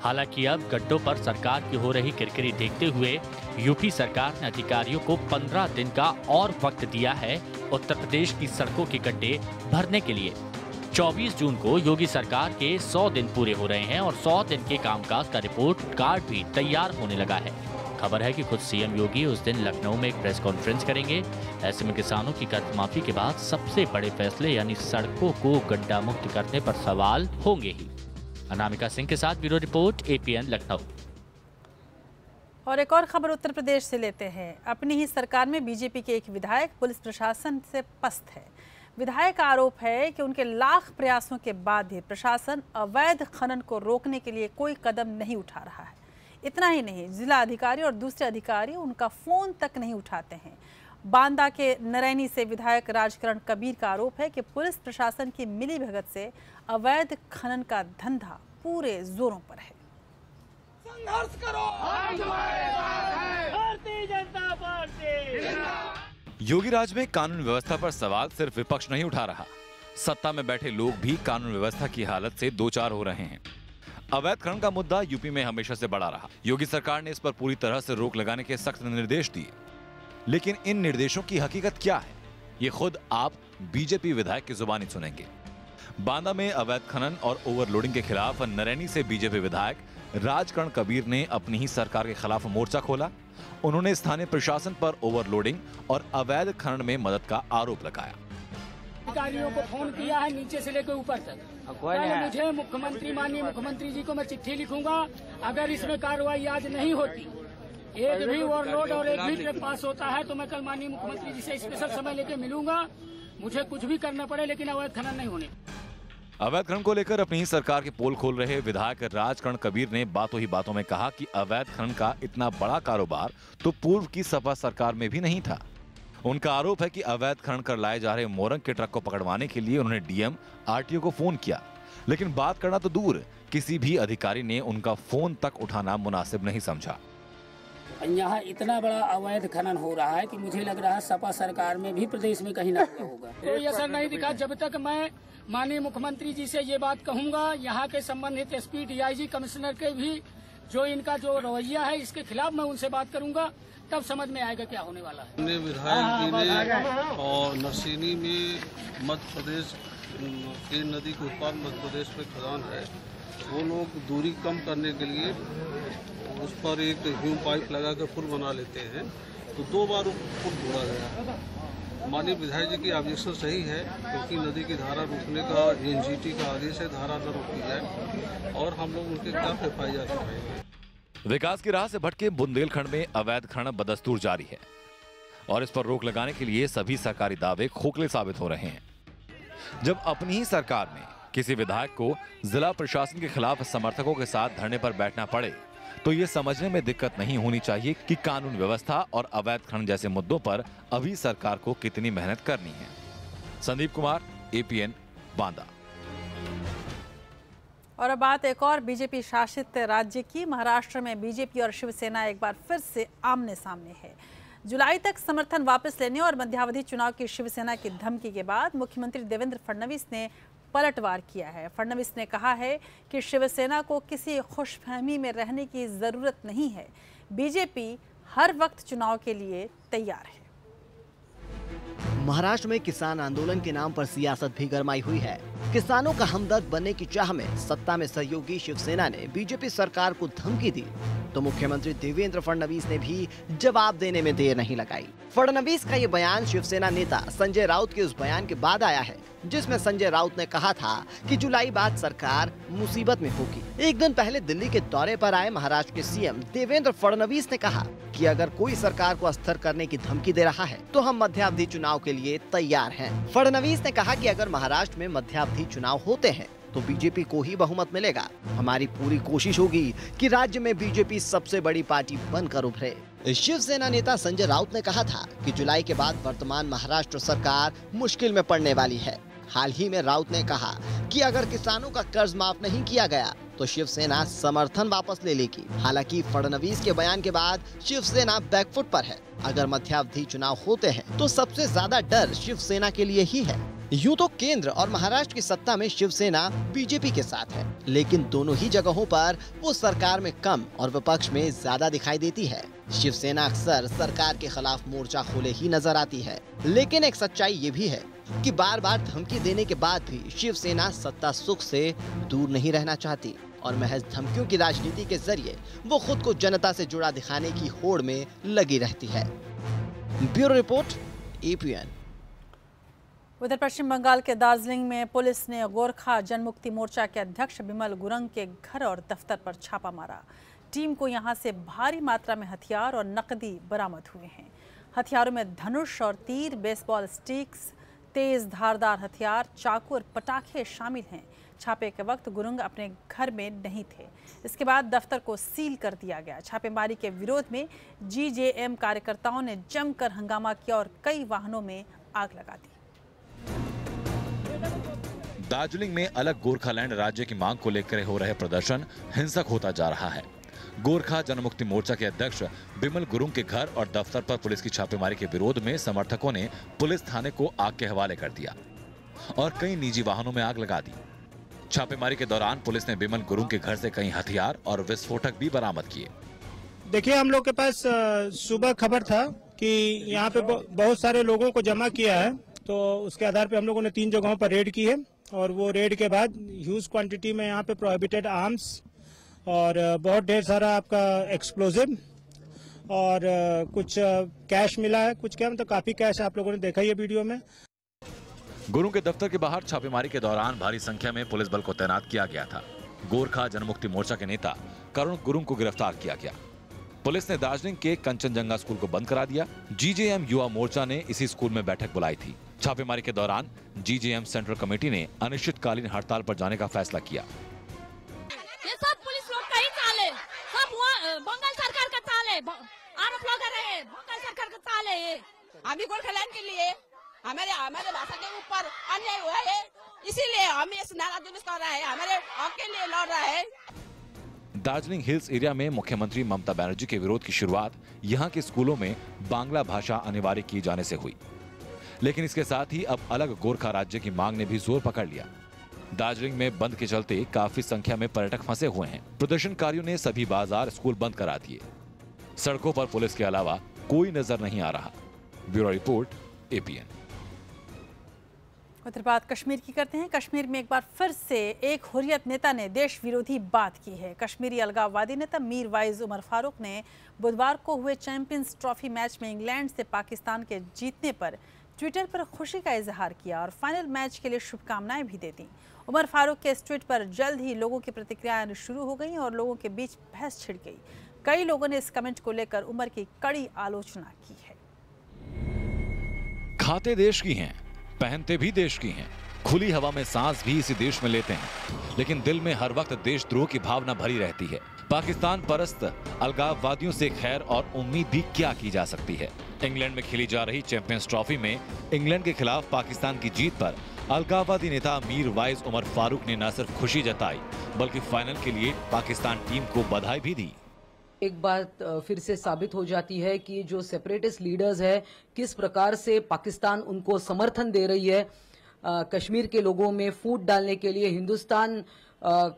S8: हालाँकि अब गड्ढों पर सरकार की हो रही किरकिरी देखते हुए यूपी सरकार ने अधिकारियों को 15 दिन का और वक्त दिया है उत्तर प्रदेश की सड़कों के गड्ढे भरने के लिए। 24 जून को योगी सरकार के 100 दिन पूरे हो रहे हैं और 100 दिन के कामकाज का रिपोर्ट कार्ड भी तैयार होने लगा है। खबर है कि खुद सीएम योगी उस दिन लखनऊ में एक प्रेस कॉन्फ्रेंस करेंगे। ऐसे में किसानों की कर्ज माफ़ी के बाद सबसे बड़े फैसले यानी सड़कों को गड्ढा मुक्त करने पर सवाल होंगे ही। अनामिका सिंह के साथ ब्यूरो रिपोर्ट, एपीएन, लखनऊ।
S1: और एक और खबर उत्तर प्रदेश से लेते हैं। अपनी ही सरकार में बीजेपी के एक विधायक, पुलिस प्रशासन से पस्त है। विधायक का आरोप है कि उनके लाख प्रयासों के बाद भी प्रशासन अवैध खनन को रोकने के लिए कोई कदम नहीं उठा रहा है। इतना ही नहीं जिला अधिकारी और दूसरे अधिकारी उनका फ़ोन तक नहीं उठाते हैं। बांदा के नरैनी से विधायक राजकरण कबीर का आरोप है कि पुलिस प्रशासन की मिली भगत से अवैध खनन का धंधा पूरे जोरों पर है।
S18: संघर्ष करो। भारतीय जनता पार्टी।
S2: योगी राज में कानून व्यवस्था पर सवाल सिर्फ़ विपक्ष नहीं उठा रहा। सत्ता में बैठे लोग भी कानून व्यवस्था की हालत से दो चार हो रहे हैं। अवैध खनन का मुद्दा यूपी में हमेशा से बड़ा रहा। योगी सरकार ने इस पर पूरी तरह से रोक लगाने के सख्त निर्देश दिए। लेकिन इन निर्देशों की हकीकत क्या है? ये खुद आप बीजेपी विधायक की जुबानी सुनेंगे। बांदा में अवैध खनन और ओवरलोडिंग के खिलाफ नरैनी से बीजेपी विधायक राजकरण कबीर ने अपनी ही सरकार के खिलाफ मोर्चा खोला। उन्होंने स्थानीय प्रशासन पर ओवरलोडिंग और अवैध खनन में मदद का आरोप लगाया।
S19: अधिकारियों को फ़ोन किया है नीचे से लेकर ऊपर तक। मुझे मुख्यमंत्री माननीय मुख्यमंत्री जी को मैं चिट्ठी लिखूँगा अगर इसमें कार्रवाई आज नहीं होती एक भी ओवरलोड और एक भी ट्रक पास होता है तो मैं कल माननीय मुख्यमंत्री जी से स्पेशल समय लेके मिलूँगा। मुझे कुछ भी करना पड़े लेकिन अवैध खनन नहीं होने।
S2: अवैध खनन को लेकर अपनी ही सरकार के पोल खोल रहे विधायक राजकरण कबीर ने बातों ही बातों में कहा कि अवैध खनन का इतना बड़ा कारोबार तो पूर्व की सपा सरकार में भी नहीं था। उनका आरोप है कि अवैध खनन कर लाए जा रहे मोरंग के ट्रक को पकड़वाने के लिए उन्होंने डीएम आरटीओ को फ़ोन किया। लेकिन बात करना तो दूर, किसी भी अधिकारी ने उनका फ़ोन तक उठाना मुनासिब नहीं समझा।
S19: यहाँ इतना बड़ा अवैध खनन हो रहा है कि मुझे लग रहा है सपा सरकार में भी प्रदेश में कहीं ना कहीं होगा। (laughs) कोई असर नहीं दिखा। जब तक मैं माननीय मुख्यमंत्री जी से ये बात कहूँगा यहाँ के संबंधित एसपी डीआईजी कमिश्नर के भी जो इनका जो रवैया है इसके खिलाफ मैं उनसे बात करूँगा तब समझ में आएगा क्या होने वाला है।
S20: विधायक जी ने और नरसिनी में मध्य प्रदेश के नदी के उत्पाद मध्य प्रदेश में खदान है। वो लोग दूरी कम करने के लिए उस पर एक ह्यूम पाइप लगा कर पुल बना लेते हैं। तो दो बार पुल तोड़ा गया। माननीय विधायक जी की ऑब्जेक्शन सही है क्योंकि तो नदी की धारा रोकने का, एनजीटी का आदेश है, धारा न रोकी जाए, और हम लोग उनके खिलाफ एफ़ आई आर
S2: विकास की राह से भटके बुंदेलखंड में अवैध खनन बदस्तूर जारी है, और इस पर रोक लगाने के लिए सभी सरकारी दावे खोखले साबित हो रहे हैं। जब अपनी ही सरकार में किसी विधायक को जिला प्रशासन के खिलाफ समर्थकों के साथ धरने पर बैठना पड़े। तो ये समझने में दिक्कत नहीं होनी चाहिए कि कानून व्यवस्था और अवैध खनन जैसे मुद्दों पर अभी सरकार को कितनी मेहनत करनी है। संदीप कुमार एपीएन बांदा।
S1: और अब बात एक और बीजेपी शासित राज्य की। महाराष्ट्र में बीजेपी और शिवसेना एक बार फिर से आमने सामने है। जुलाई तक समर्थन वापस लेने और मध्यावधि चुनाव की शिवसेना की धमकी के बाद मुख्यमंत्री देवेंद्र फडणवीस ने पलटवार किया है। फडणवीस ने कहा है कि शिवसेना को किसी खुशफहमी में रहने की ज़रूरत नहीं है। बीजेपी हर वक्त चुनाव के लिए तैयार है।
S21: महाराष्ट्र में किसान आंदोलन के नाम पर सियासत भी गरमाई हुई है। किसानों का हमदर्द बनने की चाह में सत्ता में सहयोगी शिवसेना ने बीजेपी सरकार को धमकी दी तो मुख्यमंत्री देवेंद्र फडणवीस ने भी जवाब देने में देर नहीं लगाई। फडणवीस का ये बयान शिवसेना नेता संजय राउत के उस बयान के बाद आया है, जिसमें संजय राउत ने कहा था कि जुलाई बाद सरकार मुसीबत में होगी। एक दिन पहले दिल्ली के दौरे पर आए महाराष्ट्र के सीएम देवेंद्र फडणवीस ने कहा कि अगर कोई सरकार को अस्थिर करने की धमकी दे रहा है तो हम मध्यावधि चुनाव के लिए तैयार हैं। फडणवीस ने कहा कि अगर महाराष्ट्र में मध्यावधि चुनाव होते हैं तो बीजेपी को ही बहुमत मिलेगा। हमारी पूरी कोशिश होगी कि राज्य में बीजेपी सबसे बड़ी पार्टी बनकर उभरे। शिवसेना नेता संजय राउत ने कहा था कि जुलाई के बाद वर्तमान महाराष्ट्र सरकार मुश्किल में पड़ने वाली है। हाल ही में राउत ने कहा कि अगर किसानों का कर्ज माफ़ नहीं किया गया तो शिवसेना समर्थन वापस ले लेगी। हालाँकि फडणवीस के बयान के बाद शिवसेना बैकफुट पर है। अगर मध्यावधि चुनाव होते हैं तो सबसे ज़्यादा डर शिवसेना के लिए ही है। यूँ तो केंद्र और महाराष्ट्र की सत्ता में शिवसेना बीजेपी के साथ है, लेकिन दोनों ही जगहों पर वो सरकार में कम और विपक्ष में ज़्यादा दिखाई देती है। शिवसेना अक्सर सरकार के खिलाफ मोर्चा खोले ही नज़र आती है, लेकिन एक सच्चाई ये भी है कि बार बार धमकी देने के बाद भी शिवसेना सत्ता सुख से दूर नहीं रहना चाहती। और महज धमकियों की राजनीति के ज़रिए वो खुद को जनता से जुड़ा दिखाने की होड़ में लगी रहती है। ब्यूरो रिपोर्ट एपीएन
S1: उधर पश्चिम बंगाल के दार्जिलिंग में पुलिस ने गोरखा जनमुक्ति मोर्चा के अध्यक्ष बिमल गुरंग के घर और दफ्तर पर छापा मारा। टीम को यहाँ से भारी मात्रा में हथियार और नकदी बरामद हुए हैं। हथियारों में धनुष और तीर, बेसबॉल स्टिक्स, तेज धारदार हथियार, चाकू और पटाखे शामिल हैं। छापे के वक्त गुरुंग अपने घर में नहीं थे। इसके बाद दफ्तर को सील कर दिया गया। छापेमारी के विरोध में जीजेएम कार्यकर्ताओं ने जमकर हंगामा किया और कई वाहनों में आग लगा दी।
S2: दार्जिलिंग में अलग गोरखालैंड राज्य की मांग को लेकर हो रहे प्रदर्शन हिंसक होता जा रहा है। गोरखा जनमुक्ति मोर्चा के अध्यक्ष बिमल गुरुंग के घर और दफ्तर पर पुलिस की छापेमारी के विरोध में समर्थकों ने पुलिस थाने को आग के हवाले कर दिया और कई निजी वाहनों में आग लगा दी। छापेमारी के दौरान पुलिस ने बिमल गुरुंग के घर से कई हथियार और विस्फोटक भी बरामद किए।
S22: देखिए, हम लोग के पास सुबह खबर था कि यहाँ पे बहुत सारे लोगों को जमा किया है। तो उसके आधार पे हम लोगों ने तीन जगहों पर रेड की है और वो रेड के बाद ह्यूज क्वांटिटी में यहाँ पे प्रोहिबिटेड आर्म्स और बहुत ढेर सारा आपका एक्सप्लोजिव और कुछ कैश मिला है। कुछ क्या मतलब काफ़ी कैश आप लोगों ने देखा है वीडियो में।
S2: गुरु के दफ्तर के बाहर छापेमारी के दौरान भारी संख्या में पुलिस बल को तैनात किया गया था। गोरखा जनमुक्ति मोर्चा के नेता करुण गुरुंग को गिरफ़्तार किया गया। पुलिस ने दार्जिलिंग के कंचनजंगा स्कूल को बंद करा दिया। जीजेएम युवा मोर्चा ने इसी स्कूल में बैठक बुलाई थी। छापेमारी के दौरान जीजीएम सेंट्रल कमेटी ने अनिश्चितकालीन हड़ताल पर जाने का फैसला किया।
S23: ये सब पुलिस लोग का ही चाल है। सब बंगाल सरकार का चाल है। आरोप लगा रहे हैं। बंगाल सरकार का चाल है ये।
S24: भी गोरखालैंड के लिए। हमारे हमारे भाषा के ऊपर अन्याय हुआ है। इसीलिए हम इस नारा जुलूस कर रहे हैं। हमारे हक के लिए लड़ रहे हैं।
S2: दार्जिलिंग हिल्स एरिया में मुख्यमंत्री ममता बनर्जी के विरोध की शुरुआत यहाँ के स्कूलों में बांग्ला भाषा अनिवार्य किए जाने से हुई। लेकिन इसके साथ ही अब अलग गोरखा राज्य की मांग ने भी ज़ोर पकड़ लिया। दार्जिलिंग में बंद के चलते काफ़ी संख्या में पर्यटक फंसे हुए हैं। प्रदर्शनकारियों ने सभी बाज़ार स्कूल बंद करा दिए। सड़कों पर पुलिस के अलावा कोई नज़र नहीं आ रहा। ब्यूरो रिपोर्ट एपीएन
S1: बात कश्मीर की करते हैं। कश्मीर में एक बार फिर से एक हुरियत नेता ने देश विरोधी बात की है। कश्मीरी अलगाववादी नेता मीर वाइज उमर फारूक ने बुधवार को हुए चैंपियंस ट्रॉफी मैच में इंग्लैंड से पाकिस्तान के जीतने पर ट्विटर पर खुशी का इजहार किया और फाइनल मैच के लिए शुभकामनाएँ भी दे दी। उमर फारूक के इस ट्वीट पर जल्द ही लोगों की प्रतिक्रियाएँ शुरू हो गई और लोगों के बीच बहस छिड़ गई। कई लोगों ने इस कमेंट को लेकर उमर की कड़ी आलोचना की है।
S2: खाते देश की हैं। पहनते भी देश की हैं। खुली हवा में सांस भी इसी देश में लेते हैं। लेकिन दिल में हर वक्त देशद्रोह की भावना भरी रहती है। पाकिस्तान परस्त अलगाववादियों से खैर और उम्मीद भी क्या की जा सकती है? इंग्लैंड में खेली जा रही चैंपियंस ट्रॉफी में इंग्लैंड के खिलाफ पाकिस्तान की जीत पर अलगाववादी नेता मीर वाइज उमर फारूक ने न सिर्फ़ खुशी जताई, बल्कि फाइनल के लिए पाकिस्तान टीम को बधाई भी दी।
S25: एक बात फिर से साबित हो जाती है कि जो सेपरेटिस्ट लीडर्स है किस प्रकार से पाकिस्तान उनको समर्थन दे रही है। अ, कश्मीर के लोगों में फूट डालने के लिए हिंदुस्तान अ,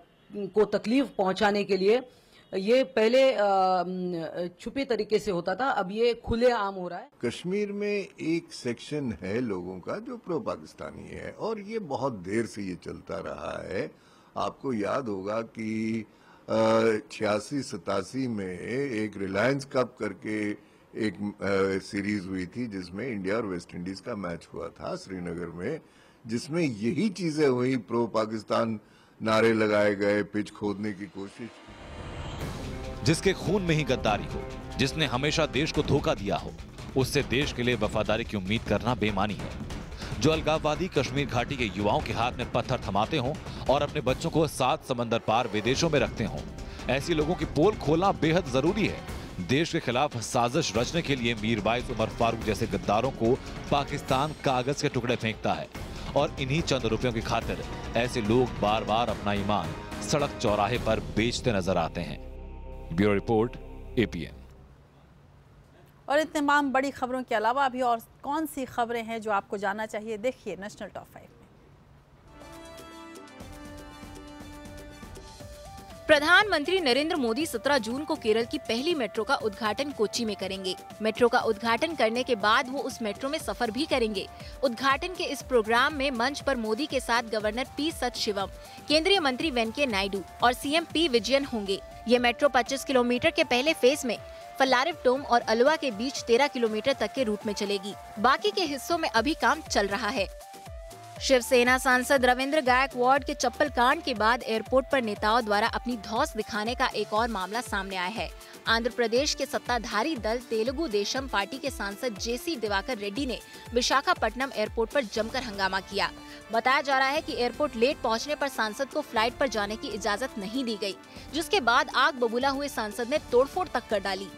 S25: को तकलीफ़ पहुँचाने के लिए। ये पहले छुपे तरीके से होता था अब ये खुले आम हो रहा है।
S26: कश्मीर में एक सेक्शन है लोगों का जो प्रो पाकिस्तानी है और ये बहुत देर से ये चलता रहा है। आपको याद होगा कि छियासी सतासी में एक रिलायंस कप करके एक अ, सीरीज़ हुई थी जिसमें इंडिया और वेस्ट इंडीज का मैच हुआ था श्रीनगर में जिसमें यही चीज़ें हुई प्रो पाकिस्तान नारे लगाए गए पिच खोदने की कोशिश
S2: जिसके खून में ही गद्दारी हो जिसने हमेशा देश को धोखा दिया हो उससे देश के लिए वफादारी की उम्मीद करना बेमानी है। जो अलगाववादी कश्मीर घाटी के युवाओं के हाथ में पत्थर थमाते हों और अपने बच्चों को सात समंदर पार विदेशों में रखते हों। ऐसी लोगों की पोल खोलना बेहद ज़रूरी है। देश के खिलाफ साजिश रचने के लिए मीरबाइज उमर फारूक जैसे गद्दारों को पाकिस्तान कागज़ के टुकड़े फेंकता है और इन्हीं चंद रुपयों की खातिर ऐसे लोग बार बार अपना ईमान सड़क चौराहे पर बेचते नज़र आते हैं। ब्यूरो रिपोर्ट एपीएन
S1: और इन तमाम बड़ी खबरों के अलावा अभी और कौन सी खबरें हैं जो आपको जानना चाहिए, देखिए नेशनल टॉप फाइव
S27: प्रधानमंत्री नरेंद्र मोदी 17 जून को केरल की पहली मेट्रो का उद्घाटन कोची में करेंगे। मेट्रो का उद्घाटन करने के बाद वो उस मेट्रो में सफ़र भी करेंगे। उद्घाटन के इस प्रोग्राम में मंच पर मोदी के साथ गवर्नर पी सतशिवम, केंद्रीय मंत्री वेंकैया नायडू और सीएम पी विजयन होंगे। ये मेट्रो 25 किलोमीटर के पहले फ़ेज़ में फलारिव टोम और अलवा के बीच 13 किलोमीटर तक के रूट में चलेगी। बाकी के हिस्सों में अभी काम चल रहा है। शिवसेना सांसद रविंद्र गायकवाड़ के चप्पल कांड के बाद एयरपोर्ट पर नेताओं द्वारा अपनी धौस दिखाने का एक और मामला सामने आया है। आंध्र प्रदेश के सत्ताधारी दल तेलुगु देशम पार्टी के सांसद जेसी दिवाकर रेड्डी ने विशाखापट्टनम एयरपोर्ट पर जमकर हंगामा किया। बताया जा रहा है कि एयरपोर्ट लेट पहुँचने पर सांसद को फ़्लाइट पर जाने की इजाज़त नहीं दी गई, जिसके बाद आग बबूला हुए सांसद ने तोड़फोड़ तक कर डाली।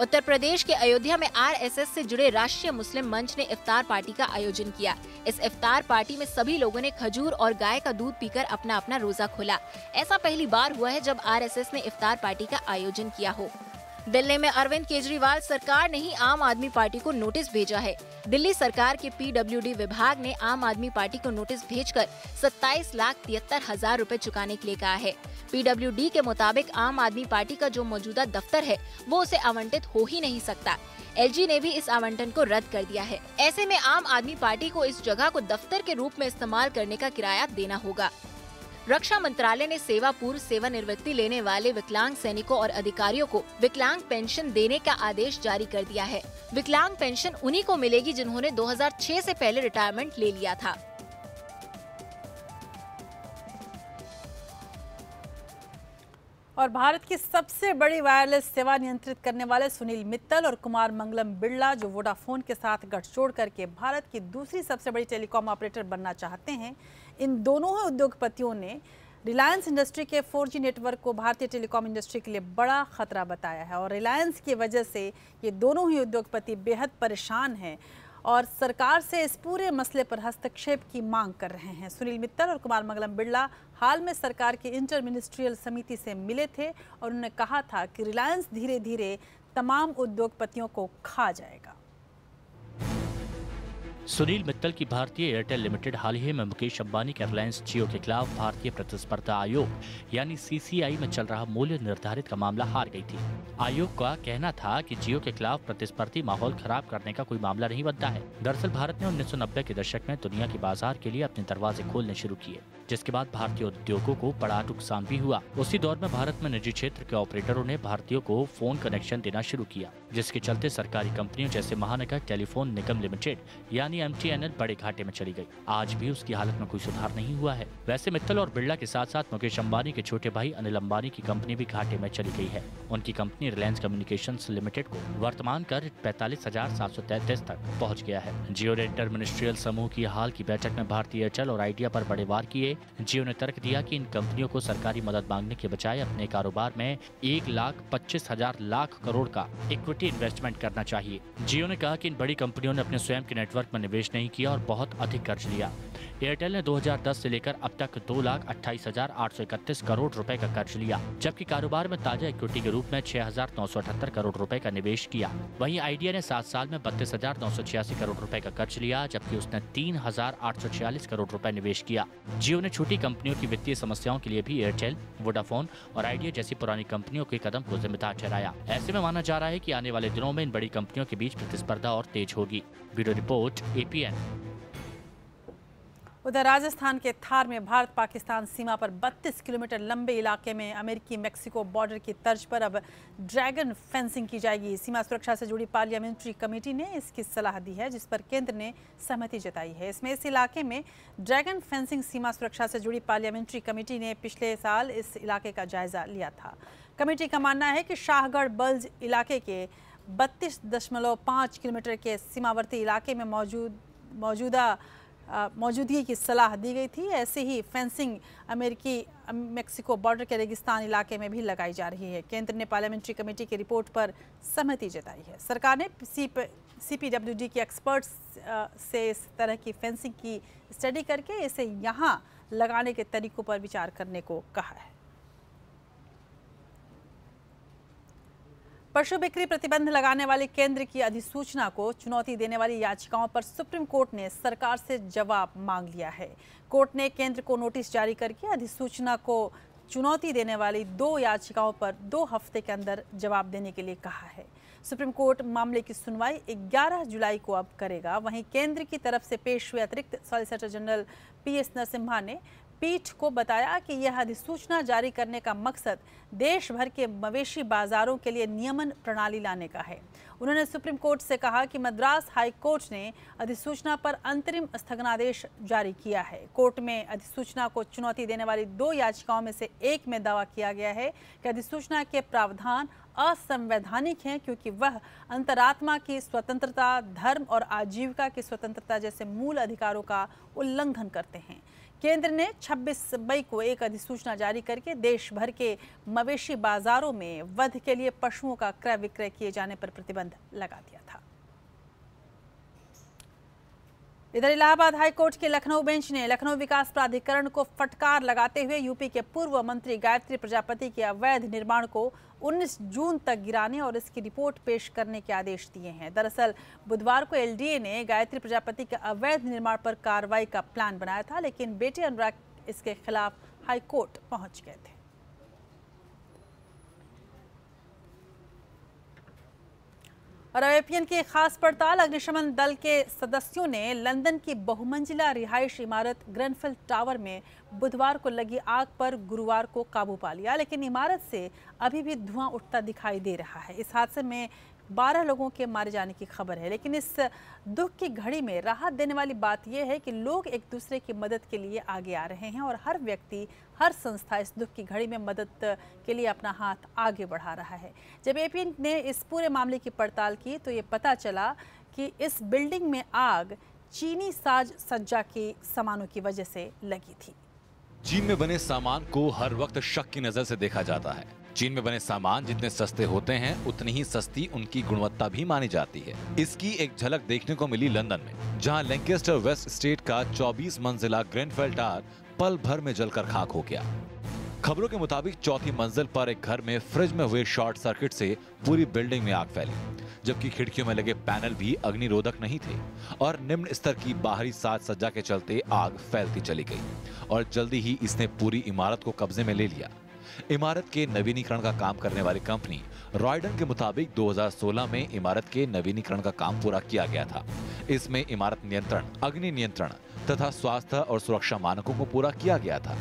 S27: उत्तर प्रदेश के अयोध्या में आरएसएस से जुड़े राष्ट्रीय मुस्लिम मंच ने इफ्तार पार्टी का आयोजन किया। इस इफ्तार पार्टी में सभी लोगों ने खजूर और गाय का दूध पीकर अपना अपना रोजा खोला। ऐसा पहली बार हुआ है जब आरएसएस ने इफ्तार पार्टी का आयोजन किया हो। दिल्ली में अरविंद केजरीवाल सरकार ने ही आम आदमी पार्टी को नोटिस भेजा है। दिल्ली सरकार के पीडब्ल्यूडी विभाग ने आम आदमी पार्टी को नोटिस भेजकर 27 लाख तिहत्तर हज़ार रूपए चुकाने के लिए कहा है। पीडब्ल्यूडी के मुताबिक आम आदमी पार्टी का जो मौजूदा दफ्तर है, वो उसे आवंटित हो ही नहीं सकता। एलजी ने भी इस आवंटन को रद्द कर दिया है। ऐसे में आम आदमी पार्टी को इस जगह को दफ्तर के रूप में इस्तेमाल करने का किराया देना होगा। रक्षा मंत्रालय ने सेवा पूर्व सेवानिवृत्ति लेने वाले विकलांग सैनिकों और अधिकारियों को विकलांग पेंशन देने का आदेश जारी कर दिया है। विकलांग पेंशन उन्हीं को मिलेगी जिन्होंने 2006 से पहले रिटायरमेंट ले लिया था।
S1: और भारत की सबसे बड़ी वायरलेस सेवा नियंत्रित करने वाले सुनील मित्तल और कुमार मंगलम बिरला जो वोडाफोन के साथ गठजोड़ करके भारत की दूसरी सबसे बड़ी टेलीकॉम ऑपरेटर बनना चाहते हैं इन दोनों ही उद्योगपतियों ने रिलायंस इंडस्ट्री के 4G नेटवर्क को भारतीय टेलीकॉम इंडस्ट्री के लिए बड़ा खतरा बताया है और रिलायंस की वजह से ये दोनों ही उद्योगपति बेहद परेशान हैं और सरकार से इस पूरे मसले पर हस्तक्षेप की मांग कर रहे हैं। सुनील मित्तल और कुमार मंगलम बिरला हाल में सरकार की इंटर मिनिस्ट्रियल समिति से मिले थे और उन्होंने कहा था कि रिलायंस धीरे धीरे तमाम उद्योगपतियों को खा जाएगा।
S8: सुनील मित्तल की भारतीय एयरटेल लिमिटेड हाल ही में मुकेश अंबानी के रिलायंस जियो के खिलाफ भारतीय प्रतिस्पर्धा आयोग, यानी सीसीआई में चल रहा मूल्य निर्धारित का मामला हार गई थी। आयोग का कहना था कि जियो के खिलाफ प्रतिस्पर्धी माहौल खराब करने का कोई मामला नहीं बनता है। दरअसल भारत ने 1990 के दशक में दुनिया के बाज़ार के लिए अपने दरवाजे खोलने शुरू किए, जिसके बाद भारतीय उद्योगों को बड़ा नुकसान भी हुआ। उसी दौर में भारत में निजी क्षेत्र के ऑपरेटरों ने भारतीयों को फ़ोन कनेक्शन देना शुरू किया, जिसके चलते सरकारी कंपनियों जैसे महानगर टेलीफोन निगम लिमिटेड, यानी एम बड़े घाटे में चली गई। आज भी उसकी हालत में कोई सुधार नहीं हुआ है। वैसे मित्तल और बिरला के साथ साथ मुकेश अंबानी के छोटे भाई अनिल अंबानी की कंपनी भी घाटे में चली गई है। उनकी कंपनी रिलायंस कम्युनिकेशन लिमिटेड को वर्तमान कर पैतालीस हज़ार सात सौ तैतीस तक पहुँच गया है। जियो ने इंटर मिनिस्ट्रियल समूह की हाल की बैठक में भारतीय एयरटेल और आइडिया पर बड़े वार किए। जियो ने तर्क दिया कि इन कंपनियों को सरकारी मदद मांगने के बजाय अपने कारोबार में एक लाख पच्चीस हज़ार लाख करोड़ का इक्विटी इन्वेस्टमेंट करना चाहिए। जियो ने कहा की इन बड़ी कंपनियों ने अपने स्वयं के नेटवर्क में निवेश नहीं किया और बहुत अधिक कर्ज लिया। एयरटेल ने 2010 से लेकर अब तक दो लाख अट्ठाईस हज़ार आठ सौ इकतीस करोड़ रुपए का कर्ज लिया, जबकि कारोबार में ताज़ा इक्विटी के रूप में छह हज़ार नौ सौ अठहत्तर करोड़ रुपए का निवेश किया। वहीं आइडिया ने सात साल में बत्तीस हज़ार नौ सौ छियासी करोड़ रुपए का कर्ज लिया, जबकि उसने तीन हज़ार आठ सौ छियालीस करोड़ रुपए निवेश किया। जियो ने छोटी कंपनियों की वित्तीय समस्याओं के लिए भी एयरटेल, वोडाफोन और आइडिया जैसी पुरानी कंपनियों के कदम को जिम्मेदार ठहराया। ऐसे में माना जा रहा है की आने वाले दिनों में इन बड़ी कंपनियों के बीच प्रतिस्पर्धा और तेज होगी। ब्यूरो रिपोर्ट एपीएन
S1: उधर राजस्थान के थार में भारत पाकिस्तान सीमा पर 32 किलोमीटर लंबे इलाके में अमेरिकी मेक्सिको बॉर्डर की तर्ज पर अब ड्रैगन फेंसिंग की जाएगी। सीमा सुरक्षा से जुड़ी पार्लियामेंट्री कमेटी ने इसकी सलाह दी है, जिस पर केंद्र ने सहमति जताई है। इसमें इस इलाके में ड्रैगन फेंसिंग सीमा सुरक्षा से जुड़ी पार्लियामेंट्री कमेटी ने पिछले साल इस इलाके का जायजा लिया था। कमेटी का मानना है कि शाहगढ़ बल्ज इलाके के बत्तीस किलोमीटर के सीमावर्ती इलाके में मौजूद, मौजूदा मौजूदगी की सलाह दी गई थी। ऐसे ही फेंसिंग अमेरिकी मेक्सिको बॉर्डर के रेगिस्तान इलाके में भी लगाई जा रही है। केंद्र ने पार्लियामेंट्री कमेटी की रिपोर्ट पर सहमति जताई है। सरकार ने सी पी डब्ल्यू डी के एक्सपर्ट्स से इस तरह की फेंसिंग की स्टडी करके इसे यहाँ लगाने के तरीकों पर विचार करने को कहा है। पशु बिक्री प्रतिबंध लगाने वाली केंद्र की अधिसूचना को चुनौती देने वाली याचिकाओं पर सुप्रीम कोर्ट ने सरकार से जवाब मांग लिया है। कोर्ट ने केंद्र को नोटिस जारी करके अधिसूचना को चुनौती देने वाली दो याचिकाओं पर दो हफ़्ते के अंदर जवाब देने के लिए कहा है। सुप्रीम कोर्ट मामले की सुनवाई 11 जुलाई को अब करेगा। वहीं केंद्र की तरफ़ से पेश हुए अतिरिक्त solicitor general P S Narasimha ने पीठ को बताया कि यह अधिसूचना जारी करने का मकसद देश भर के मवेशी बाजारों के लिए नियमन प्रणाली लाने का है। उन्होंने सुप्रीम कोर्ट से कहा कि मद्रास हाई कोर्ट ने अधिसूचना पर अंतरिम स्थगनादेश जारी किया है। कोर्ट में अधिसूचना को चुनौती देने वाली दो याचिकाओं में से एक में दावा किया गया है कि अधिसूचना के प्रावधान असंवैधानिक हैं क्योंकि वह अंतरात्मा की स्वतंत्रता, धर्म और आजीविका की स्वतंत्रता जैसे मूल अधिकारों का उल्लंघन करते हैं। केंद्र ने 26 मई को एक अधिसूचना जारी करके देश भर के मवेशी बाजारों में वध के लिए पशुओं का क्रय विक्रय किए जाने पर प्रतिबंध लगा दिया था। इधर इलाहाबाद हाईकोर्ट के लखनऊ बेंच ने लखनऊ विकास प्राधिकरण को फटकार लगाते हुए यूपी के पूर्व मंत्री गायत्री प्रजापति के अवैध निर्माण को 19 जून तक गिराने और इसकी रिपोर्ट पेश करने के आदेश दिए हैं। दरअसल, बुधवार को एलडीए ने गायत्री प्रजापति के अवैध निर्माण पर कार्रवाई का प्लान बनाया था, लेकिन बेटे अनुराग इसके खिलाफ हाईकोर्ट पहुँच गए थे। और एपीएन की खास पड़ताल, अग्निशमन दल के सदस्यों ने लंदन की बहुमंजिला रिहायश इमारत ग्रेनफिल टावर में बुधवार को लगी आग पर गुरुवार को काबू पा लिया, लेकिन इमारत से अभी भी धुआँ उठता दिखाई दे रहा है। इस हादसे में बारह लोगों के मारे जाने की खबर है। लेकिन इस दुख की घड़ी में राहत देने वाली बात यह है कि लोग एक दूसरे की मदद के लिए आगे आ रहे हैं और हर व्यक्ति, हर संस्था इस दुख की घड़ी में मदद के लिए अपना हाथ आगे बढ़ा रहा है। जब एपीएन ने इस पूरे मामले की पड़ताल की तो ये पता चला कि इस बिल्डिंग में आग चीनी साज सज्जा के सामानों की वजह से लगी थी।
S2: चीन में बने सामान को हर वक्त शक की नज़र से देखा जाता है। चीन में बने सामान जितने सस्ते होते हैं, उतनी ही सस्ती उनकी गुणवत्ता भी मानी जाती है। इसकी एक झलक देखने को मिली लंदन में, जहाँ लैंकेस्टर वेस्ट स्टेट का 24 मंजिला ग्रेनफेल टार पल भर में जलकर खाक हो गया। खबरों के मुताबिक चौथी मंजिल पर एक घर में फ्रिज में हुए शॉर्ट सर्किट से पूरी बिल्डिंग में आग फैली, जबकि खिड़कियों में लगे पैनल भी अग्निरोधक नहीं थे, और निम्न स्तर की बाहरी साज सज्जा के चलते आग फैलती चली गई, और जल्दी ही इसने पूरी इमारत को कब्जे में ले लिया। इमारत के नवीनीकरण का काम करने वाली कंपनी रॉयडन के मुताबिक 2016 में इमारत के नवीनीकरण का काम पूरा किया गया था इसमें इमारत नियंत्रण अग्नि नियंत्रण तथा स्वास्थ्य और सुरक्षा मानकों को पूरा किया गया था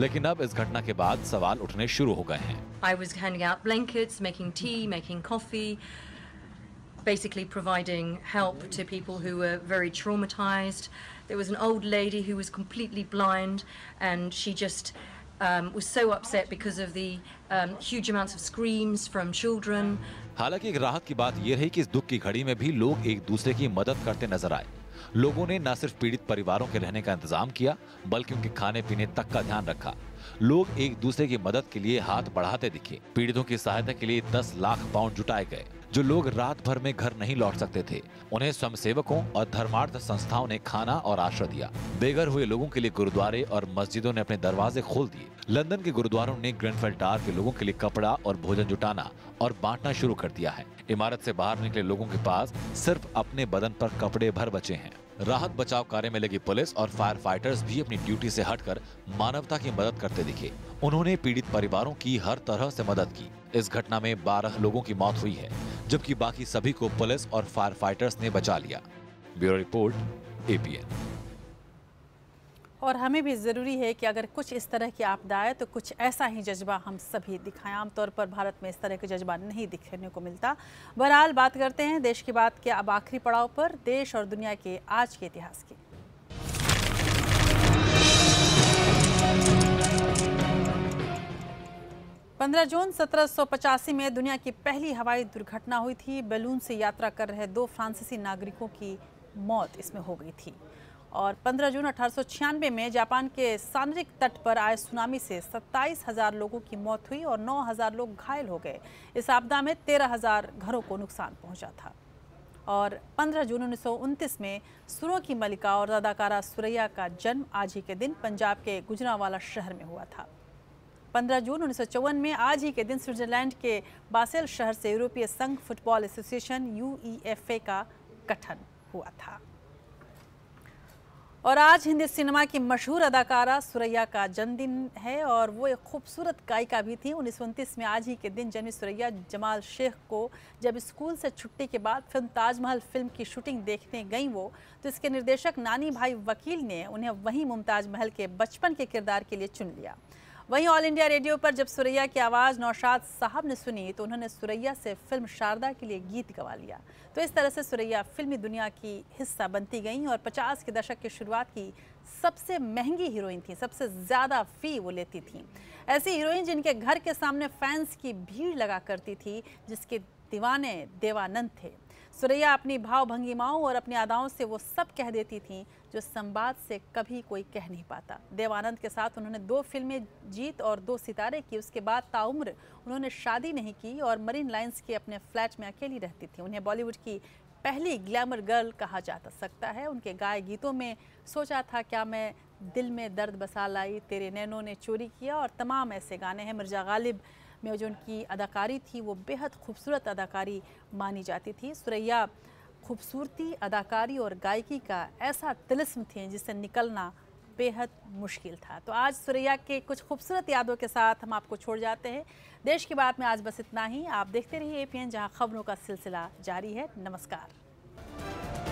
S2: लेकिन अब इस घटना के बाद सवाल उठने शुरू हो गए हैं
S28: I was handing out blankets, making tea, making coffee, basically providing help to people who were very traumatized. There was an old lady who was completely blind, and she just um, was so upset because of the um, huge amounts of screams from children.
S2: हालाँकि एक राहत की बात यह रही कि इस दुख की घड़ी में भी लोग एक दूसरे की मदद करते नज़र आए। लोगों ने न सिर्फ़ पीड़ित परिवारों के रहने का इंतज़ाम किया बल्कि उनके खाने पीने तक का ध्यान रखा। लोग एक दूसरे की मदद के लिए हाथ बढ़ाते दिखे। पीड़ितों की सहायता के लिए 10 लाख पाउंड जुटाए गए। जो लोग रात भर में घर नहीं लौट सकते थे। उन्हें स्वयंसेवकों और धर्मार्थ संस्थाओं ने खाना और आश्रय दिया। बेघर हुए लोगों के लिए गुरुद्वारे और मस्जिदों ने अपने दरवाजे खोल दिए। लंदन के गुरुद्वारों ने ग्रेनफेल टार के लोगों के लिए कपड़ा और भोजन जुटाना और बांटना शुरू कर दिया है। इमारत से बाहर निकले लोगों के पास सिर्फ़ अपने बदन पर कपड़े भर बचे हैं। राहत बचाव कार्य में लगी पुलिस और फायर फाइटर्स भी अपनी ड्यूटी से हटकर मानवता की मदद करते दिखे। उन्होंने पीड़ित परिवारों की हर तरह से मदद की। इस घटना में 12 लोगों की मौत हुई है, जबकि बाकी सभी को पुलिस और फायर फाइटर्स ने बचा लिया। ब्यूरो रिपोर्ट एपीएन
S1: और हमें भी ज़रूरी है कि अगर कुछ इस तरह की आपदा आए तो कुछ ऐसा ही जज्बा हम सभी दिखाएँ। आमतौर पर भारत में इस तरह का जज्बा नहीं दिखने को मिलता। बहरहाल, बात करते हैं देश की बात के अब आखिरी पड़ाव पर, देश और दुनिया के आज के इतिहास की। पंद्रह जून सत्रह सौ पचासी में दुनिया की पहली हवाई दुर्घटना हुई थी। बैलून से यात्रा कर रहे दो फ्रांसीसी नागरिकों की मौत इसमें हो गई थी। और 15 जून अठारह सौ छियानवे में जापान के सानरिक तट पर आए सुनामी से सत्ताईस हज़ार लोगों की मौत हुई और 9000 लोग घायल हो गए। इस आपदा में 13000 घरों को नुकसान पहुँचा था। और 15 जून उन्नीस सौ उनतीस में सुरों की मलिका और अदाकारा सुरैया का जन्म आज ही के दिन पंजाब के गुजरावाला शहर में हुआ था। 15 जून उन्नीस में आज ही के दिन स्विट्जरलैंड के बासेल शहर से यूरोपीय संघ फुटबॉल एसोसिएशन यूईएफए का गठन हुआ था। और आज हिंदी सिनेमा की मशहूर अदाकारा सुरैया का जन्मदिन है और वो एक खूबसूरत गायिका भी थी। उन्नीस में आज ही के दिन जन्मी सुरैया जमाल शेख को जब स्कूल से छुट्टी के बाद फ़िल्म ताजमहल फ़िल्म की शूटिंग देखने गई वो तो इसके निर्देशक नानी भाई वकील ने उन्हें वहीं मुमताज़ महल के बचपन के किरदार के लिए चुन लिया। वहीं ऑल इंडिया रेडियो पर जब सुरैया की आवाज़ नौशाद साहब ने सुनी तो उन्होंने सुरैया से फ़िल्म शारदा के लिए गीत गवा लिया। तो इस तरह से सुरैया फिल्मी दुनिया की हिस्सा बनती गई और 50 के दशक की शुरुआत की सबसे महँगी हीरोइन थी, सबसे ज़्यादा फ़ी वो लेती थी। ऐसी हीरोइन जिनके घर के सामने फैंस की भीड़ लगा करती थी, जिसके दीवाने देवानंद थे। सुरैया अपनी भाव भंगिमाओं और अपनी अदाओं से वो सब कह देती थी, जो संवाद से कभी कोई कह नहीं पाता। देवानंद के साथ उन्होंने दो फ़िल्में जीत और दो सितारे की उसके बाद ताउम्र उन्होंने शादी नहीं की और मरीन लाइन्स के अपने फ्लैट में अकेली रहती थी। उन्हें बॉलीवुड की पहली ग्लैमर गर्ल कहा जा सकता है। उनके गाय गीतों में सोचा था, क्या मैं दिल में दर्द बसा लाई, तेरे नैनों ने चोरी किया और तमाम ऐसे गाने हैं, मिर्ज़ा गालिब में जो उनकी अदाकारी थी, वो बेहद खूबसूरत अदाकारी मानी जाती थी। सुरैया खूबसूरती, अदाकारी और गायकी का ऐसा तिलस्म थे जिससे निकलना बेहद मुश्किल था। तो आज सुरैया के कुछ खूबसूरत यादों के साथ हम आपको छोड़ जाते हैं। देश की बात में आज बस इतना ही। आप देखते रहिए एपीएन जहाँ खबरों का सिलसिला जारी है। नमस्कार।